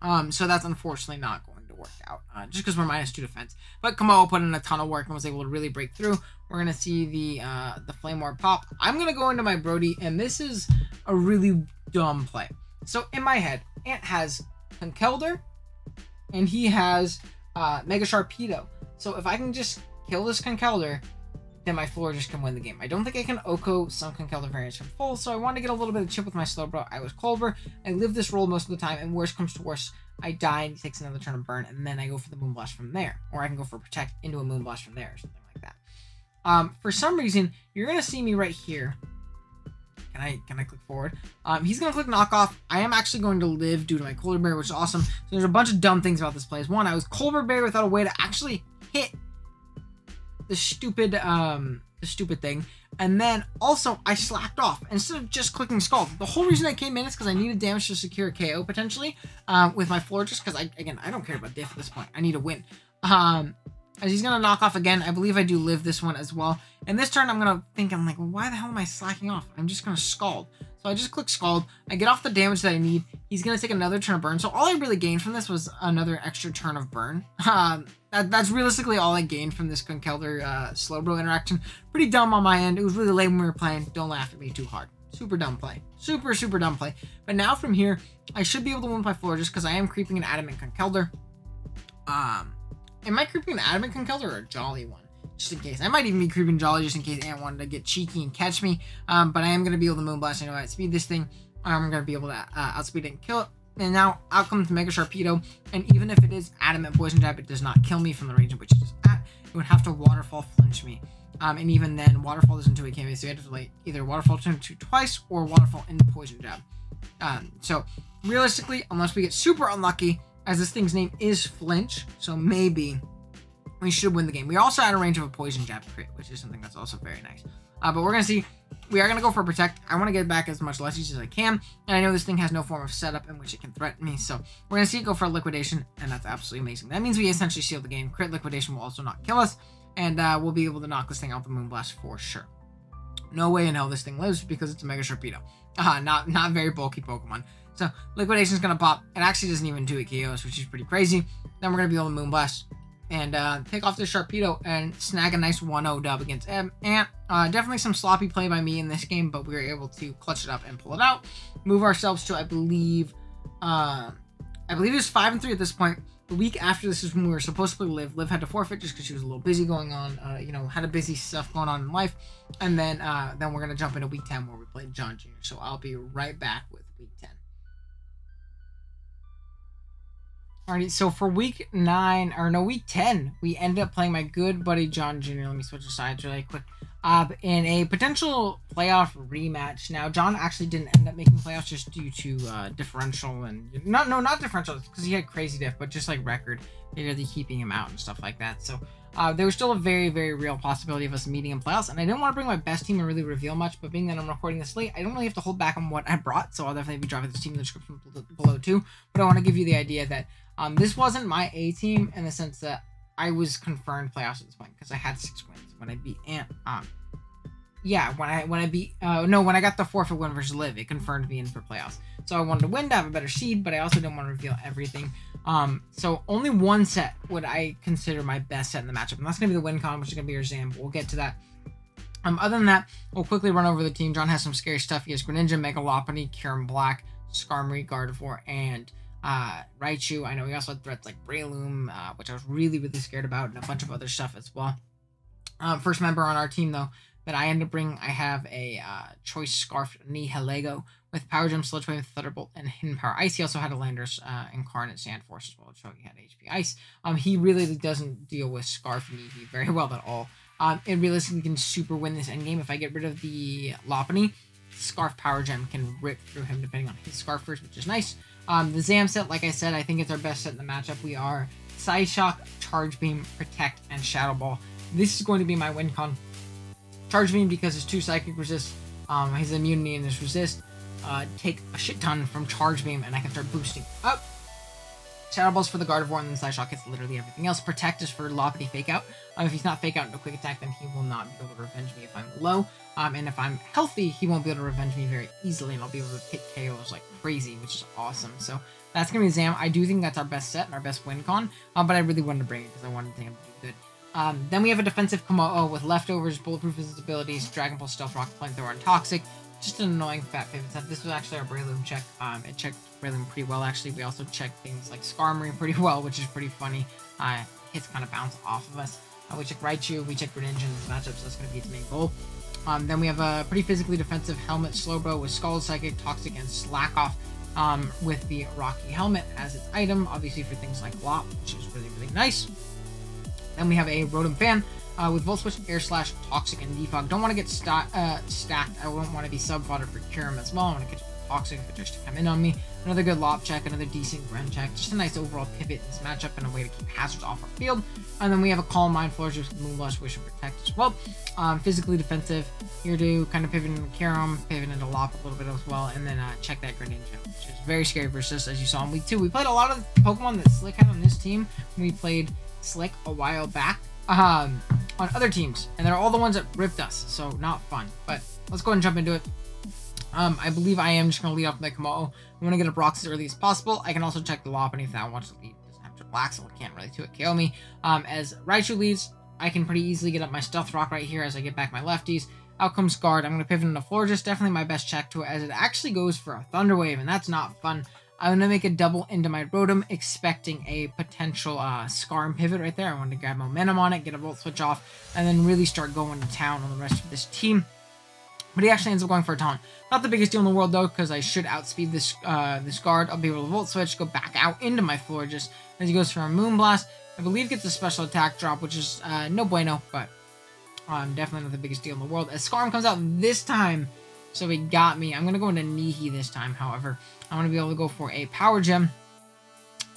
Um, so that's unfortunately not going to work out, uh, just because we're minus two defense. But Kommo-o put in a ton of work and was able to really break through. We're gonna see the uh, the Flame Orb pop. I'm gonna go into my Brody, and this is a really dumb play. So in my head, Ant has Conkeldurr, and he has uh, Mega Sharpedo. So if I can just kill this Conkeldurr, then my Florges can win the game. I don't think I can OHKO some Conkeldurr variants from full, so I want to get a little bit of chip with my Slowbro. I was Colbur. I live this role most of the time, and worst comes to worst, I die and he takes another turn of burn, and then I go for the Moonblast from there. Or I can go for Protect into a Moonblast from there, or something like that. Um, for some reason, you're going to see me right here. Can I can I click forward? Um, he's gonna click knockoff. I am actually going to live due to my Colbur Berry, which is awesome. So there's a bunch of dumb things about this play. One, I was Colbur Berry without a way to actually hit the stupid um the stupid thing. And then also I slacked off instead of just clicking Scald. The whole reason I came in is because I needed damage to secure a KO potentially um, with my Florges because I again I don't care about diff at this point. I need a win. Um, he's gonna knock off again, I believe I do live this one as well. And this turn I'm gonna think I'm like, why the hell am I slacking off? I'm just gonna scald. So I just click Scald. I get off the damage that I need. He's going to take another turn of burn. So all I really gained from this was another extra turn of burn. Um, that, that's realistically all I gained from this Conkeldurr uh, Slowbro interaction. Pretty dumb on my end. It was really late when we were playing. Don't laugh at me too hard. Super dumb play. Super, super dumb play. But now from here, I should be able to win by Florges because I am creeping an Adamant Conkeldurr. Um, am I creeping an Adamant Conkeldurr or a Jolly one? just in case. I might even be creeping Jolly just in case Ant wanted to get cheeky and catch me. Um, but I am going to be able to Moonblast. Know I speed this thing. I'm going to be able to uh, outspeed it and kill it. And now out comes Mega Sharpedo. And even if it is Adamant Poison Jab, it does not kill me from the range in which it is at. It would have to Waterfall flinch me. Um, and even then, Waterfall doesn't do a KV, so you have to like either Waterfall turn two twice or Waterfall into Poison Jab. Um, so realistically, unless we get super unlucky, as this thing's name is Flinch, so maybe we should win the game. We also had a range of a poison jab crit, which is something that's also very nice. Uh, but we're gonna see. We are gonna go for protect. I want to get back as much lessees as I can, and I know this thing has no form of setup in which it can threaten me. So we're gonna see it go for liquidation, and that's absolutely amazing. That means we essentially seal the game. Crit liquidation will also not kill us, and uh, we'll be able to knock this thing out the moonblast for sure. No way in hell this thing lives because it's a Mega Sharpedo. Uh, not not very bulky Pokemon. So liquidation is gonna pop. It actually doesn't even do a KOs, which is pretty crazy. Then we're gonna be able to Moonblast and uh, take off the Sharpedo and snag a nice 1-0 dub against Ant. Uh, definitely some sloppy play by me in this game, but we were able to clutch it up and pull it out. Move ourselves to, I believe, uh, I believe it was 5 and 3 at this point. The week after this is when we were supposed to play Liv. Liv had to forfeit just because she was a little busy going on, uh, you know, had a busy stuff going on in life. And then uh, then we're going to jump into week 10 where we play John Jr. So I'll be right back with week 10. Alrighty, so for week nine, or no, week 10, we ended up playing my good buddy John Jr. Let me switch sides really quick. Uh, in a potential playoff rematch. Now, John actually didn't end up making playoffs just due to uh, differential and not no not differential because he had crazy diff, but just like record, basically keeping him out and stuff like that. So uh, there was still a very very real possibility of us meeting in playoffs, and I didn't want to bring my best team and really reveal much. But being that I'm recording this late, I don't really have to hold back on what I brought, so I'll definitely be dropping this team in the description below too. But I want to give you the idea that um, this wasn't my A team in the sense that I was confirmed playoffs at this point because I had six wins when I beat Ant. Um, yeah, when I when I beat uh, no when I got the forfeit win versus Liv, it confirmed me in for playoffs. So I wanted to win to have a better seed, but I also didn't want to reveal everything. Um, so only one set would I consider my best set in the matchup, and that's gonna be the win con, which is gonna be your Zam. We'll get to that. Um, other than that, we'll quickly run over the team. John has some scary stuff. He has Greninja, Mega Lopunny, Kyurem Black, Skarmory, Gardevoir, and uh, Raichu. I know he also had threats like Breloom, uh, which I was really, really scared about, and a bunch of other stuff as well. Um, first member on our team, though, that I end up bringing, I have a uh, Choice Scarf Nihilego with Power Gem, Sludge Wave, Thunderbolt, and Hidden Power Ice. He also had a Landorus uh, Incarnate Sand Force as well, so he had HP Ice. Um, he really doesn't deal with Scarf Nihi very well at all. Um, it realistically can super win this endgame if I get rid of the Lopunny. Scarf Power Gem can rip through him depending on his Scarfers, which is nice. Um, the Zam set, like I said, I think it's our best set in the matchup. We are Psyshock, Charge Beam, Protect, and Shadow Ball. This is going to be my win con. Charge Beam because it's two Psychic resist, um, his immunity and his resist, uh, take a shit ton from Charge Beam, and I can start boosting up. Shadow Ball's for the Gardevoir, and then Psyshock gets literally everything else. Protect is for Lopunny Fake Out. Um, if he's not Fake Out into Quick Attack, then he will not be able to revenge me if I'm low. Um, and if I'm healthy, he won't be able to revenge me very easily, and I'll be able to hit KOs like crazy, which is awesome. So that's going to be Zam. I do think that's our best set and our best win con, um, but I really wanted to bring it because I wanted him to do good. Um, then we have a defensive Kommo-o with leftovers, bulletproof abilities, Dragon Ball, Stealth Rock, Flamethrower, and Toxic. Just an annoying fat set. This was actually our Breloom check. Um, it checked Breloom pretty well, actually. We also checked things like Skarmory pretty well, which is pretty funny. Uh, hits kind of bounce off of us. Uh, we check Raichu, we check Greninja in this matchup, so that's going to be its main goal. Um, then we have a pretty physically defensive Helmet Slowbro with Scald Psychic, Toxic, and Slack Off um, with the Rocky Helmet as its item, obviously for things like Lop, which is really, really nice. Then we have a Rotom Fan uh, with Volt Switch, Air Slash, Toxic, and Defog. Don't want to get sta uh, stacked. I won't want to be sub fodder for Kyurem as well. I want to catch Toxic for just to come in on me. Another good Lop check, another decent Gren check. Just a nice overall pivot in this matchup and a way to keep hazards off our field. And then we have a Calm Mind Flourish with Moonblast, Wish, and Protect as well. Um, physically defensive. Here to kind of pivot into Kyurem, pivot into Lop a little bit as well. And then uh, check that Greninja, which is very scary versus, as you saw in week two. We played a lot of Pokemon that Slick had on this team. We played Slick a while back um, on other teams, and they're all the ones that ripped us, so not fun. But let's go ahead and jump into it. Um, I believe I am just going to lead off with Kommo-o. I'm going to get a Brock as early as possible. I can also check the Lopunny if I want to lead. doesn't have to black, so can't really do it KO me. Um, as Raichu leads, I can pretty easily get up my Stealth Rock right here as I get back my lefties. Out comes Guard. I'm going to pivot into Florges. Definitely my best check to it, as it actually goes for a Thunder Wave, and that's not fun. I'm to make a double into my Rotom, expecting a potential uh, Scarm pivot right there. I want to grab momentum on it, get a Volt Switch off, and then really start going to town on the rest of this team. But he actually ends up going for a taunt. Not the biggest deal in the world, though, because I should outspeed this uh, this guard. I'll be able to Volt Switch, go back out into my Florges as he goes for a Moonblast. I believe gets a special attack drop, which is uh, no bueno, but um, definitely not the biggest deal in the world. As Scarm comes out this time, so he got me. I'm going to go into Nihi this time, however. I want to be able to go for a Power Gem.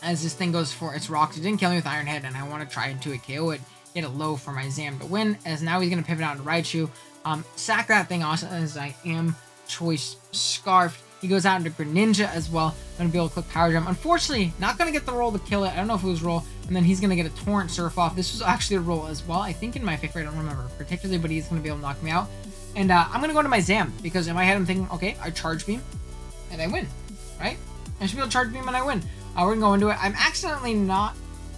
As this thing goes for its rocks. It didn't kill me with Iron Head, and I want to try to KO it. Get it low for my Zam to win. As now he's going to pivot out to Raichu. Um, sack that thing awesome as I am. Choice Scarfed. He goes out into Greninja as well. I'm going to be able to click Power Gem. Unfortunately, not going to get the roll to kill it. I don't know if it was roll. And then he's going to get a Torrent Surf off. This was actually a roll as well. I think in my favor. I don't remember particularly, but he's going to be able to knock me out. And uh, I'm going to go to my Zam because in my head I'm thinking, okay, I Charge Beam and I win, right? I should be able to Charge Beam and I win. Uh, we're going to go into it. I'm accidentally not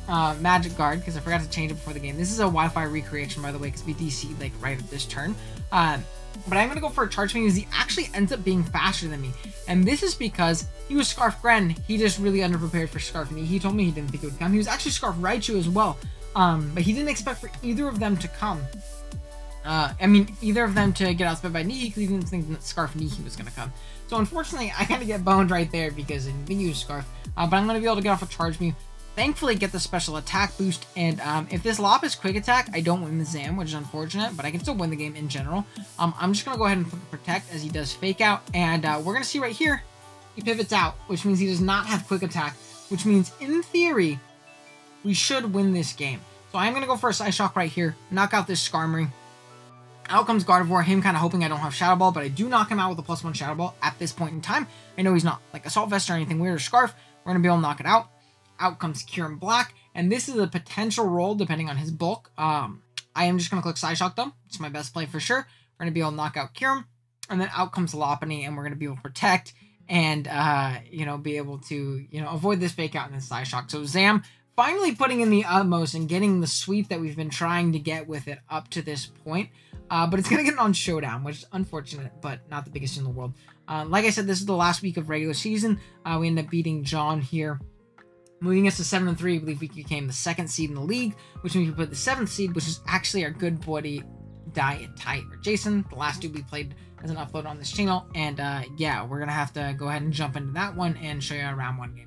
uh, Magic Guard because I forgot to change it before the game. This is a Wi-Fi recreation, by the way, because we DC like right at this turn. Uh, but I'm to go for a Charge Beam because he actually ends up being faster than me. And this is because he was Scarf Gren. He just really underprepared for Scarf me. He told me he didn't think it would come. He was actually Scarf Raichu as well. Um, but he didn't expect for either of them to come. Uh, I mean, either of them to get outsped by he didn't think that Scarf Nihi was going to come. So unfortunately, I kind of get boned right there because I didn't use Scarf. Uh, but I'm going to be able to get off a Charge Beam. thankfully get the special attack boost. And um, if this Lop is quick attack, I don't win the Zam, which is unfortunate, but I can still win the game in general. Um, I'm just going to go ahead and protect as he does fake out. And uh, we're going to see right here, he pivots out, which means he does not have quick attack, which means in theory, we should win this game. So I'm going to go for a Psyshock right here, knock out this Skarmory. Out comes Gardevoir, him kind of hoping I don't have Shadow Ball, but I do knock him out with a plus one Shadow Ball at this point in time. I know he's not like Assault Vest or anything weird or Scarf. We're going to be able to knock it out. Out comes Kyurem Black, and this is a potential roll depending on his bulk. Um, I am just going to click Psyshock though. It's my best play for sure. We're going to be able to knock out Kyurem, and then out comes Lopunny, and we're going to be able to protect and, uh, you know, be able to, you know, avoid this fake out and this Psyshock. So Zam finally putting in the utmost and getting the sweep that we've been trying to get with it up to this point. Uh, but it's going to get on Showdown, which is unfortunate, but not the biggest in the world. Uh, like I said, this is the last week of regular season. Uh, we end up beating John here. Moving us to 7 and 3, I believe we became the second seed in the league, which means we put the seventh seed, which is actually our good buddy Diet Tight or Jason, the last dude we played as an upload on this channel. And uh, yeah, we're going to have to go ahead and jump into that one and show you our round one game.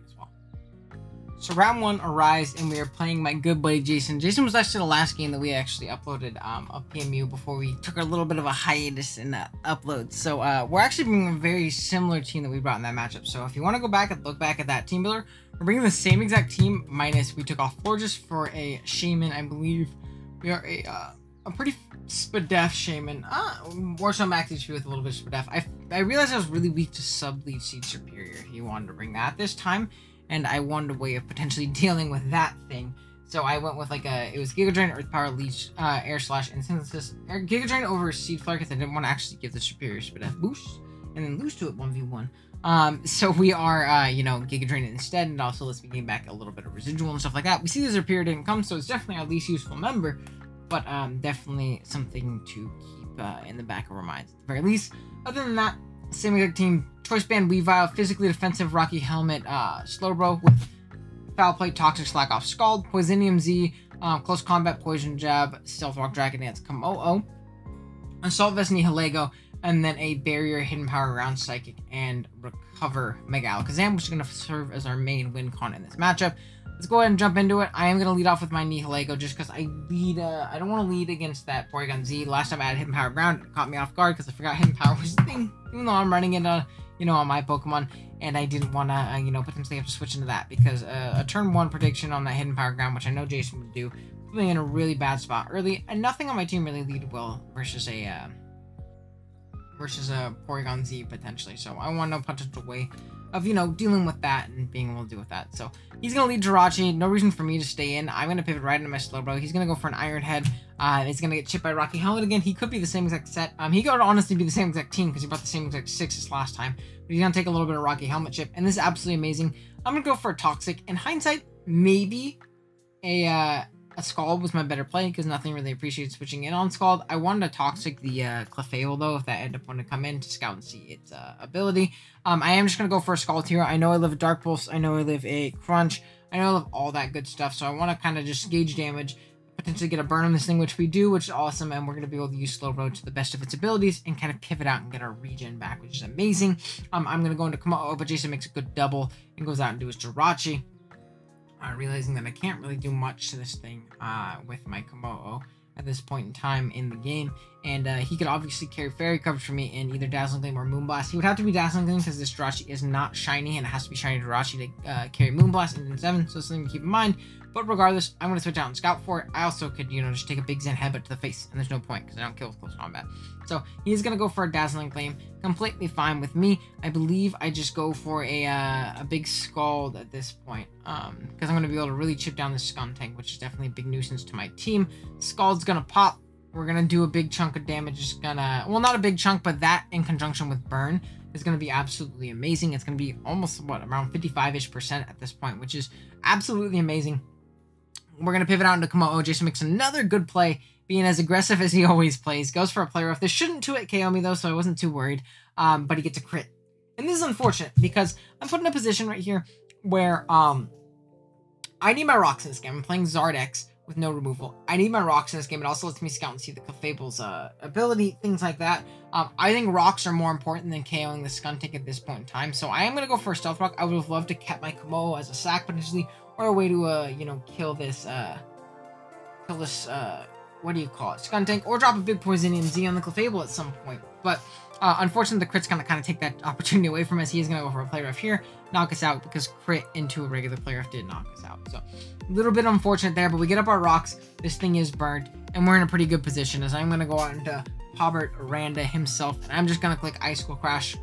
So round one arrives and we are playing my good buddy Jason. Jason was actually the last game that we actually uploaded um, of PMU before we took a little bit of a hiatus in uh, uploads. So uh, we're actually bringing a very similar team that we brought in that matchup. So if you want to go back and look back at that team builder, we're bringing the same exact team minus we took off Florges for a Shaymin. I believe we are a uh, a pretty Spadef Shaymin. Uh, Warsaw Max HP with a little bit of Spadef. I, I realized I was really weak to sub Leech Seed Serperior. He wanted to bring that this time and I wanted a way of potentially dealing with that thing. So I went with like a, it was Giga Drain, Earth Power, Leech, uh, Air Slash, and Synthesis. Giga Drain over Seed Flare because I didn't want to actually give the Serperior Spadef boost and then lose to it 1v1. Um, so we are, uh, you know, Giga Drain instead, and also let's be gain back a little bit of residual and stuff like that. We see the Serperior didn't come, so it's definitely our least useful member, but um, definitely something to keep uh, in the back of our minds at the very least. Other than that, same exact team, Choice Band, Weavile, Physically Defensive, Rocky Helmet, uh, Slowbro with Foul Play, Toxic Slack Off, Scald, Poisonium Z, um, Close Combat, Poison Jab, Stealth Rock, Dragon Dance, Kommo-o, Assault Vest, Nihilego, and then a Barrier, Hidden Power, Round Psychic, and Recover Mega Alakazam, which is going to serve as our main win con in this matchup. Let's go ahead and jump into it. I am going to lead off with my Nihilego just because I lead, uh, I don't want to lead against that Porygon Z. Last time I had Hidden Power Ground, it caught me off guard because I forgot Hidden Power was a thing, even though I'm running it, uh, you know, on my Pokemon, and I didn't want to, uh, you know, potentially have to switch into that because uh, a turn one prediction on that hidden power ground, which I know Jason would do, put me in a really bad spot early, and nothing on my team really lead well versus a uh, versus a Porygon Z potentially. So I want no potential way of, you know, dealing with that and being able to deal with that. So he's going to lead Jirachi. No reason for me to stay in. I'm going to pivot right into my Slowbro. He's going to go for an Iron Head. Uh, he's going to get chipped by Rocky Helmet again. He could be the same exact set. Um, he could honestly be the same exact team because he brought the same exact sixes last time. But he's going to take a little bit of Rocky Helmet chip. And this is absolutely amazing. I'm going to go for a Toxic. In hindsight, maybe a... Uh, Scald was my better play because nothing really appreciates switching in on Scald. I wanted to Toxic the uh, Clefable though if that ended up wanting to come in to scout and see its uh, ability. Um, I am just going to go for a Scald here. I know I live a Dark Pulse. I know I live a Crunch. I know I live all that good stuff. So I want to kind of just gauge damage, potentially get a burn on this thing, which we do, which is awesome. And we're going to be able to use Slowbro to the best of its abilities and kind of pivot out and get our regen back, which is amazing. Um, I'm going to go into Kommo-o, but Jason makes a good double and goes out and do his Jirachi uh, realizing that I can't really do much to this thing uh, with my Kommo-o at this point in time in the game. And uh, he could obviously carry fairy coverage for me in either Dazzling Gleam or Moonblast. He would have to be Dazzling Gleam because this Jirachi is not shiny and it has to be shiny Jirachi to uh, carry Moonblast in 7, so something to keep in mind. But regardless, I'm going to switch out and scout for it. I also could, you know, just take a big Zen headbutt to the face, and there's no point because I don't kill with close combat. So he's going to go for a Dazzling Gleam. Completely fine with me. I believe I just go for a uh, a big Scald at this point because um, I'm going to be able to really chip down this Skuntank, which is definitely a big nuisance to my team. Scald's going to pop. We're to do a big chunk of damage. It's to, well, not a big chunk, but that in conjunction with Burn is to be absolutely amazing. It's to be almost, what, around 55-ish percent at this point, which is absolutely amazing. We're to pivot out into Kommo-o. Jason makes another good play, being as aggressive as he always plays. Goes for a play rough. This shouldn't 2 it KO me, though, so I wasn't too worried. Um, but he gets a crit. And this is unfortunate, because I'm put in a position right here where um, I need my rocks in this game. I'm playing Zardex with no removal. I need my rocks in this game. It also lets me scout and see the Clefable's uh, ability, things like that. Um, I think rocks are more important than KOing the Skuntank at this point in time. So I am going to go for a Stealth Rock. I would have loved to kept my Kommo-o as a sack potentially, or a way to, uh, you know, kill this, uh, kill this, uh, what do you call it, Skuntank, or drop a big Poisonium Z on the Clefable at some point. But uh, unfortunately, the crit's gonna kind of take that opportunity away from us. He is gonna go for a play rough here, knock us out because crit into a regular play rough did knock us out. So a little bit unfortunate there, but we get up our rocks. This thing is burnt, and we're in a pretty good position as I'm gonna go out into Hobart Randa himself, and I'm just gonna click Ice Icicle Crash.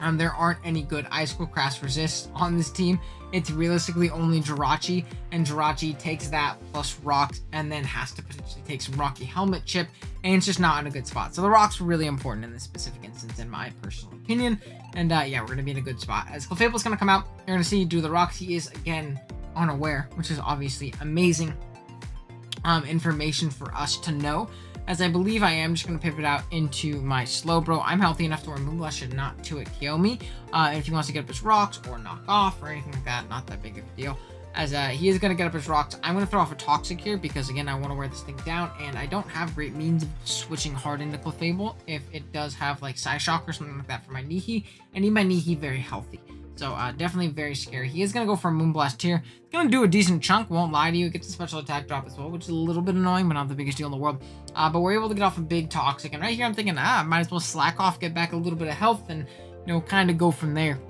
Um, there aren't any good Icicle Crash resists on this team. It's realistically only Jirachi, and Jirachi takes that plus rocks and then has to potentially take some Rocky Helmet chip, and it's just not in a good spot. So the rocks were really important in this specific instance, in my personal opinion. And uh, yeah, we're going to be in a good spot. As Clefable's going to come out, you're going to see do the rocks. He is, again, unaware, which is obviously amazing um, information for us to know as I believe I am just going to pivot out into my Slowbro. I'm healthy enough to where Moonblast should not to it kill me. Uh, if he wants to get up his rocks or knock off or anything like that, not that big of a deal. As uh, he is going to get up his rocks, I'm going to throw off a Toxic here because, again, I want to wear this thing down, and I don't have great means of switching hard into Clefable if it does have, like, Psyshock or something like that for my Nihi. I need my Nihi very healthy. So uh, definitely very scary. He is going to go for a Moonblast here. Going to do a decent chunk, won't lie to you. It gets a special attack drop as well, which is a little bit annoying, but not the biggest deal in the world. Uh, but we're able to get off a big Toxic. And right here I'm thinking, ah, might as well slack off, get back a little bit of health, and, you know, kind of go from there.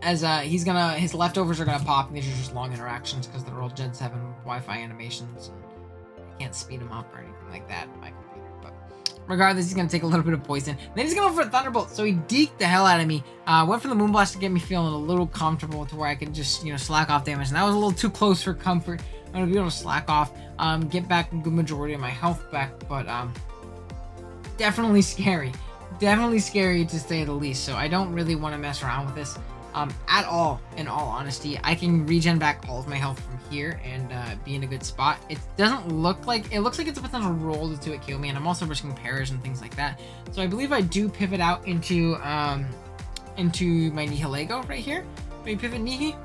As uh, he's going to, his leftovers are going to pop, and these are just long interactions because they're all Gen 7 Wi-Fi animations. And I can't speed them up or anything like that Regardless, he's going to take a little bit of poison. Then he's going to go for a Thunderbolt. So he deked the hell out of me. Uh, went for the Moonblast to get me feeling a little comfortable to where I could just, you know, slack off damage. And that was a little too close for comfort. I'm going to be able to slack off, um, get back a good majority of my health back. But um, definitely scary. Definitely scary to say the least. So I don't really want to mess around with this um, at all, in all honesty. I can regen back all of my health from here and uh, be in a good spot. It doesn't look like, it looks like it's a potential roll to do it kill me, and I'm also risking pairs and things like that. So I believe I do pivot out into, um, into my Nihilego right here. Do I pivot Nihi?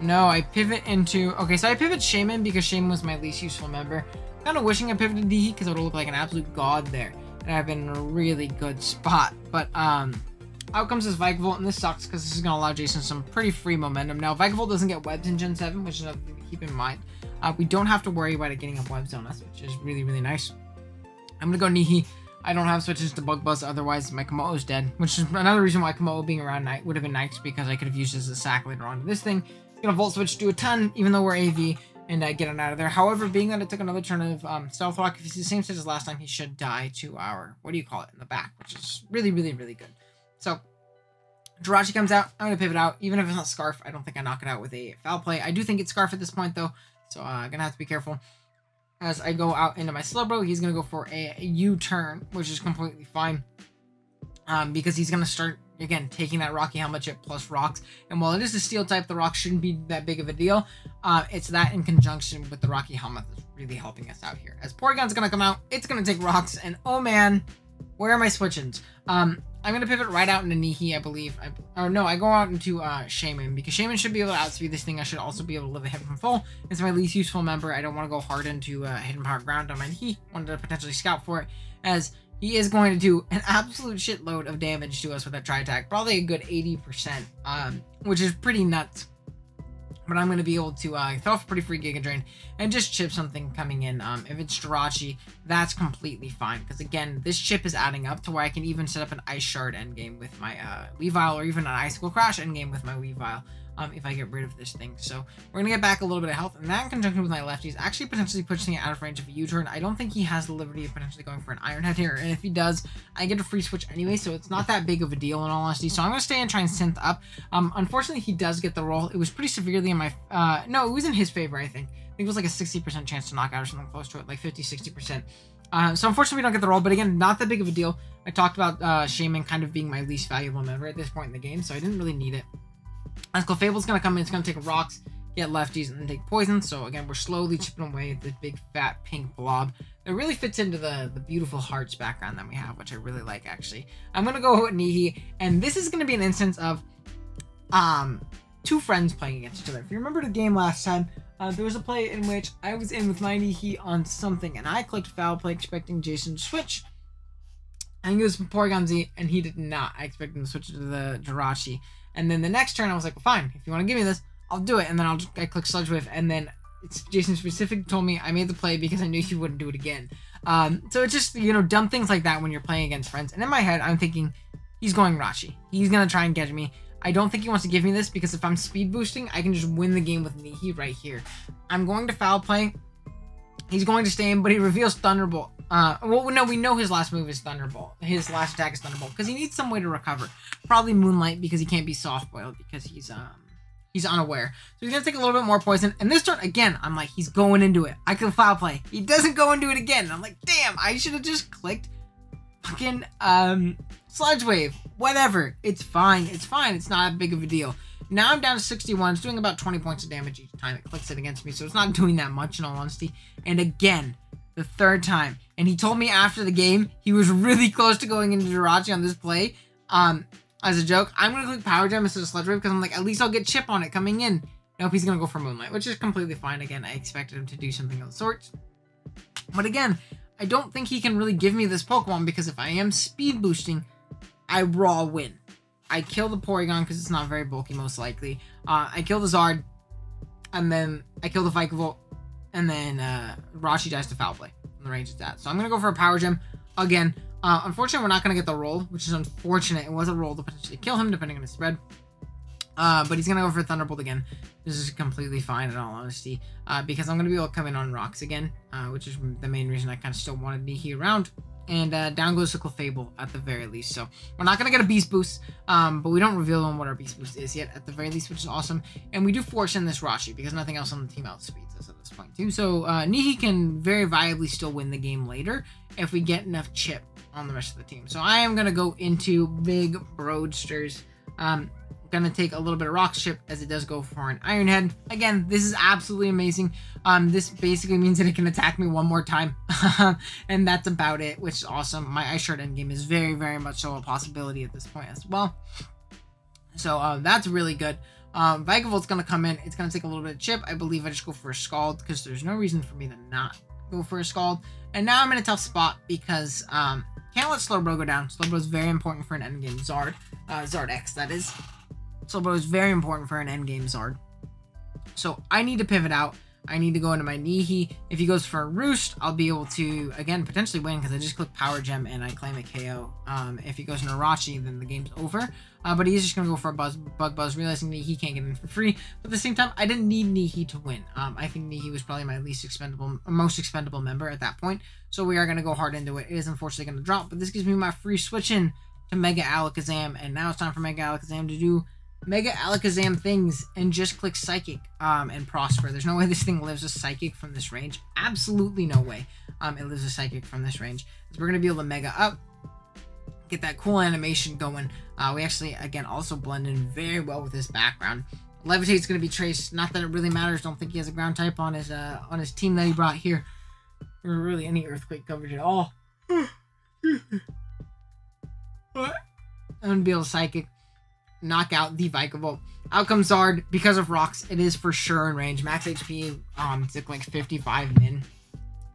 No, I pivot into, okay, so I pivot Shaymin because Shaymin was my least useful member. Kind of wishing I pivoted Nihi because it would look like an absolute god there. And I've been in a really good spot. But, um, out comes this Vikavolt, and this sucks because this is going to allow Jason some pretty free momentum. Now, Vikavolt doesn't get webs in Gen 7, which is another thing to keep in mind. Uh, we don't have to worry about it getting up webs on us, which is really, really nice. I'm going to go Nihi. I don't have switches to Bug Buzz, otherwise my is dead, which is another reason why Kommo being around night would have been nice because I could have used as a sack later on. This thing going to Volt Switch, do a ton, even though we're AV, and uh, get it out of there. However, being that it took another turn of um, Stealth Rock, if he's the same stage as last time, he should die to our, what do you call it, in the back, which is really, really, really good. So, Jirachi comes out. I'm going to pivot out. Even if it's not Scarf, I don't think I knock it out with a foul play. I do think it's Scarf at this point, though. So I'm uh, going to have to be careful. As I go out into my Slowbro, he's going to go for a U-turn, which is completely fine. Um, because he's going to start, again, taking that Rocky Helmet chip plus rocks. And while it is a steel type, the rocks shouldn't be that big of a deal. Uh, it's that in conjunction with the Rocky Helmet that's really helping us out here. As Porygon's going to come out, it's going to take rocks. And oh man, where are my switchins? Um, I'm going to pivot right out into Nihi, I believe. I, or no, I go out into uh, Shaymin, because Shaymin should be able to outspeed this thing. I should also be able to live a hit from full. It's my least useful member. I don't want to go hard into uh, Hidden Power Ground on my Nihi. Wanted to potentially scout for it, as he is going to do an absolute shitload of damage to us with that Tri-Attack. Probably a good 80%, um, which is pretty nuts but I'm going to be able to uh, throw off a pretty free Giga Drain and just chip something coming in. Um, if it's Jirachi, that's completely fine, because again, this chip is adding up to where I can even set up an Ice Shard endgame with my uh, Weavile, or even an Icicle Crash endgame with my Weavile um, if I get rid of this thing. So we're going to get back a little bit of health, and that in conjunction with my lefties actually potentially pushing it out of range of a U-turn. I don't think he has the liberty of potentially going for an Iron Head here, and if he does, I get a free switch anyway, so it's not that big of a deal in all honesty. So I'm going to stay and try and synth up. Um, unfortunately, he does get the roll. It was pretty severely in my, uh, no, it was in his favor, I think. I think it was like a 60% chance to knock out or something close to it, like 50, 60%. Uh, so unfortunately, we don't get the roll, but again, not that big of a deal. I talked about uh, Shaymin kind of being my least valuable member at this point in the game, so I didn't really need it. As Clefable's gonna come in, it's gonna take rocks, get lefties, and then take poison. So again, we're slowly chipping away at this big fat pink blob. It really fits into the, the beautiful hearts background that we have, which I really like actually. I'm gonna go with Nihi, and this is gonna be an instance of um two friends playing against each other. If you remember the game last time, uh, there was a play in which I was in with my Nihi on something, and I clicked foul play expecting Jason to switch. And he was Porygon Z, and he did not. I expected him to switch to the Jirachi. And then the next turn, I was like, well, fine, if you want to give me this, I'll do it, and then I'll just, I click Sludge Wave, and then it's Jason specific told me I made the play because I knew he wouldn't do it again. Um, so it's just you know dumb things like that when you're playing against friends. And in my head, I'm thinking he's going Rachi. He's gonna try and get me. I don't think he wants to give me this because if I'm speed boosting, I can just win the game with Nihi right here. I'm going to foul play. He's going to stay in, but he reveals Thunderbolt. Uh, well, no, we know his last move is Thunderbolt. His last attack is Thunderbolt because he needs some way to recover. Probably Moonlight because he can't be soft boiled because he's um he's unaware. So he's gonna take a little bit more poison. And this turn again, I'm like, he's going into it. I can foul play. He doesn't go into it again. I'm like, damn, I should have just clicked fucking um sludge wave. Whatever. It's fine. It's fine. It's not a big of a deal. Now I'm down to 61. It's doing about 20 points of damage each time it clicks it against me, so it's not doing that much in all honesty. And again, the third time. And he told me after the game he was really close to going into Jirachi on this play. Um, as a joke, I'm gonna click Power Gem instead of Sludge Wave because I'm like, at least I'll get Chip on it coming in. Nope, he's gonna go for Moonlight, which is completely fine. Again, I expected him to do something of the sort. But again, I don't think he can really give me this Pokemon because if I am speed boosting, I raw win. I kill the Porygon because it's not very bulky, most likely. Uh, I kill the Zard, and then I kill the Vikavolt, and then uh, Rachi dies to Foul Play on the range of that. So I'm going to go for a Power Gem. Again, uh, unfortunately, we're not going to get the roll, which is unfortunate. It was a roll to potentially kill him, depending on his spread. Uh, but he's going to go for Thunderbolt again. This is completely fine, in all honesty, uh, because I'm going to be able to come in on rocks again, uh, which is the main reason I kind of still wanted Nihi around and uh, down goes the Clefable at the very least. So we're not gonna get a Beast Boost, um, but we don't reveal on what our Beast Boost is yet at the very least, which is awesome. And we do force in this Rashi because nothing else on the team outspeeds us at this point too. So uh, Nihi can very viably still win the game later if we get enough chip on the rest of the team. So I am gonna go into Big Broadsters. Um, gonna take a little bit of rock chip as it does go for an iron head again this is absolutely amazing. Um this basically means that it can attack me one more time. And that's about it which is awesome. My ice shard endgame is very very much so a possibility at this point as well. So uh, that's really good. Um Vikavolt's gonna come in. It's gonna take a little bit of chip. I believe i just go for a scald because there's no reason for me to not go for a scald. And now i'm in a tough spot because um can't let Slowbro go down. Slowbro is very important for an endgame. Zard. Uh, Zard X, that is. Slowbro is very important for an endgame Zard. So I need to pivot out. I need to go into my Nihi. If he goes for a Roost, I'll be able to, again, potentially win because I just click Power Gem and I claim a KO. Um, if he goes into Rachi, then the game's over. Uh, but he's just going to go for a Buzz, Bug Buzz, realizing that he can't get in for free. But at the same time, I didn't need Nihi to win. Um, I think Nihi was probably my least expendable, most expendable member at that point. So we are going to go hard into it. It is unfortunately going to drop, but this gives me my free switch in to Mega Alakazam. And now it's time for Mega Alakazam to do Mega Alakazam things and just click Psychic um, and Prosper. There's no way this thing lives a Psychic from this range. Absolutely no way um, it lives a Psychic from this range. So we're going to be able to Mega up, get that cool animation going. Uh, we actually, again, also blend in very well with this background. Levitate's going to be traced. Not that it really matters. Don't think he has a ground type on his uh, on his team that he brought here. Or really any earthquake coverage at all. what? I'm going to be able to Psychic knock out the Vikavolt. Outcome Zard, because of rocks, it is for sure in range. Max HP, um, it's like 55 min.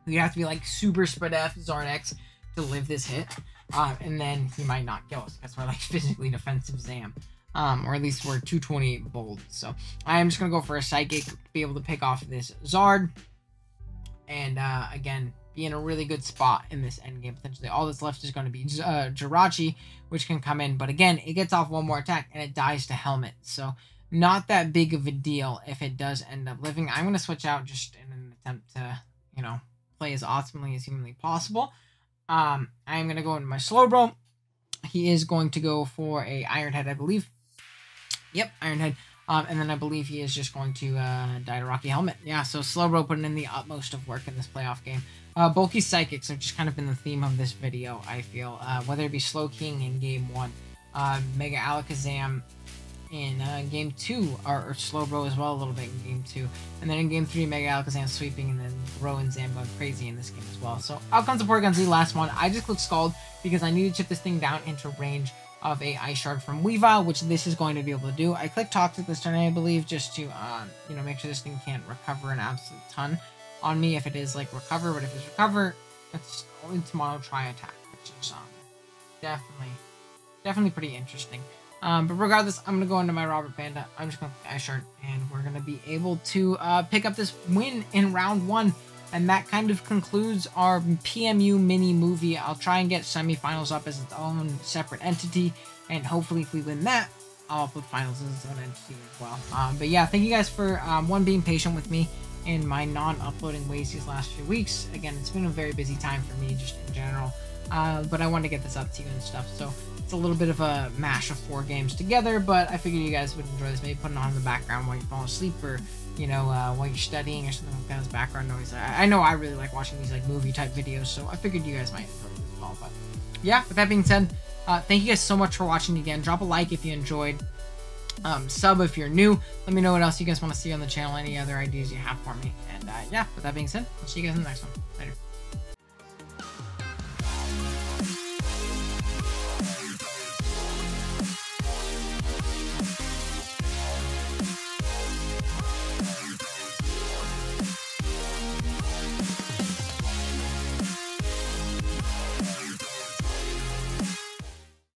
You have to be like super spread F Zard X to live this hit. Uh, and then he might not kill us because we're like physically defensive Zam. Um, or at least we're 220 bold. So I am just gonna go for a psychic, be able to pick off this Zard. And uh, again, be in a really good spot in this end game potentially. All that's left is going to be uh, Jirachi, which can come in. But again, it gets off one more attack and it dies to Helmet. So not that big of a deal if it does end up living. I'm going to switch out just in an attempt to, you know, play as optimally as humanly possible. Um, I'm going to go into my Slowbro. He is going to go for a Iron Head, I believe. Yep, Iron Head. Um, and then I believe he is just going to uh, die to Rocky Helmet. Yeah, so Slowbro putting in the utmost of work in this playoff game. Uh, bulky Psychics have just kind of been the theme of this video, I feel. Uh, whether it be Slowking in Game 1, uh, Mega Alakazam in uh, Game 2, or, or Slowbro as well a little bit in Game 2. And then in Game 3, Mega Alakazam sweeping, and then Ro and Zam going crazy in this game as well. So out comes the Porygon Z, last one. I just clicked Scald because I need to chip this thing down into range of a Ice Shard from Weavile, which this is going to be able to do. I clicked Toxic this turn, I believe, just to, um, you know, make sure this thing can't recover an absolute ton on me if it is like recover, but if it's recover, it's only tomorrow Tri-Attack, which is um, definitely, definitely pretty interesting. Um, but regardless, I'm gonna go into my Robert Panda. I'm just gonna ice shard, and we're gonna be able to uh, pick up this win in round one. And that kind of concludes our PMU mini movie. I'll try and get semifinals up as its own separate entity, and hopefully, if we win that, I'll put finals as its own entity as well. Um, but yeah, thank you guys for um, one being patient with me in my non-uploading ways these last few weeks. Again, it's been a very busy time for me just in general, uh, but I wanted to get this up to you and stuff. So it's a little bit of a mash of four games together, but I figured you guys would enjoy this. Maybe putting on in the background while you fall asleep or you know uh, while you're studying or something like that as background noise. I, I know I really like watching these like movie type videos, so I figured you guys might enjoy this as well. But yeah, with that being said, uh, thank you guys so much for watching again. Drop a like if you enjoyed. Um, sub if you're new. Let me know what else you guys want to see on the channel, any other ideas you have for me. And uh, yeah, with that being said, I'll see you guys in the next one. Later.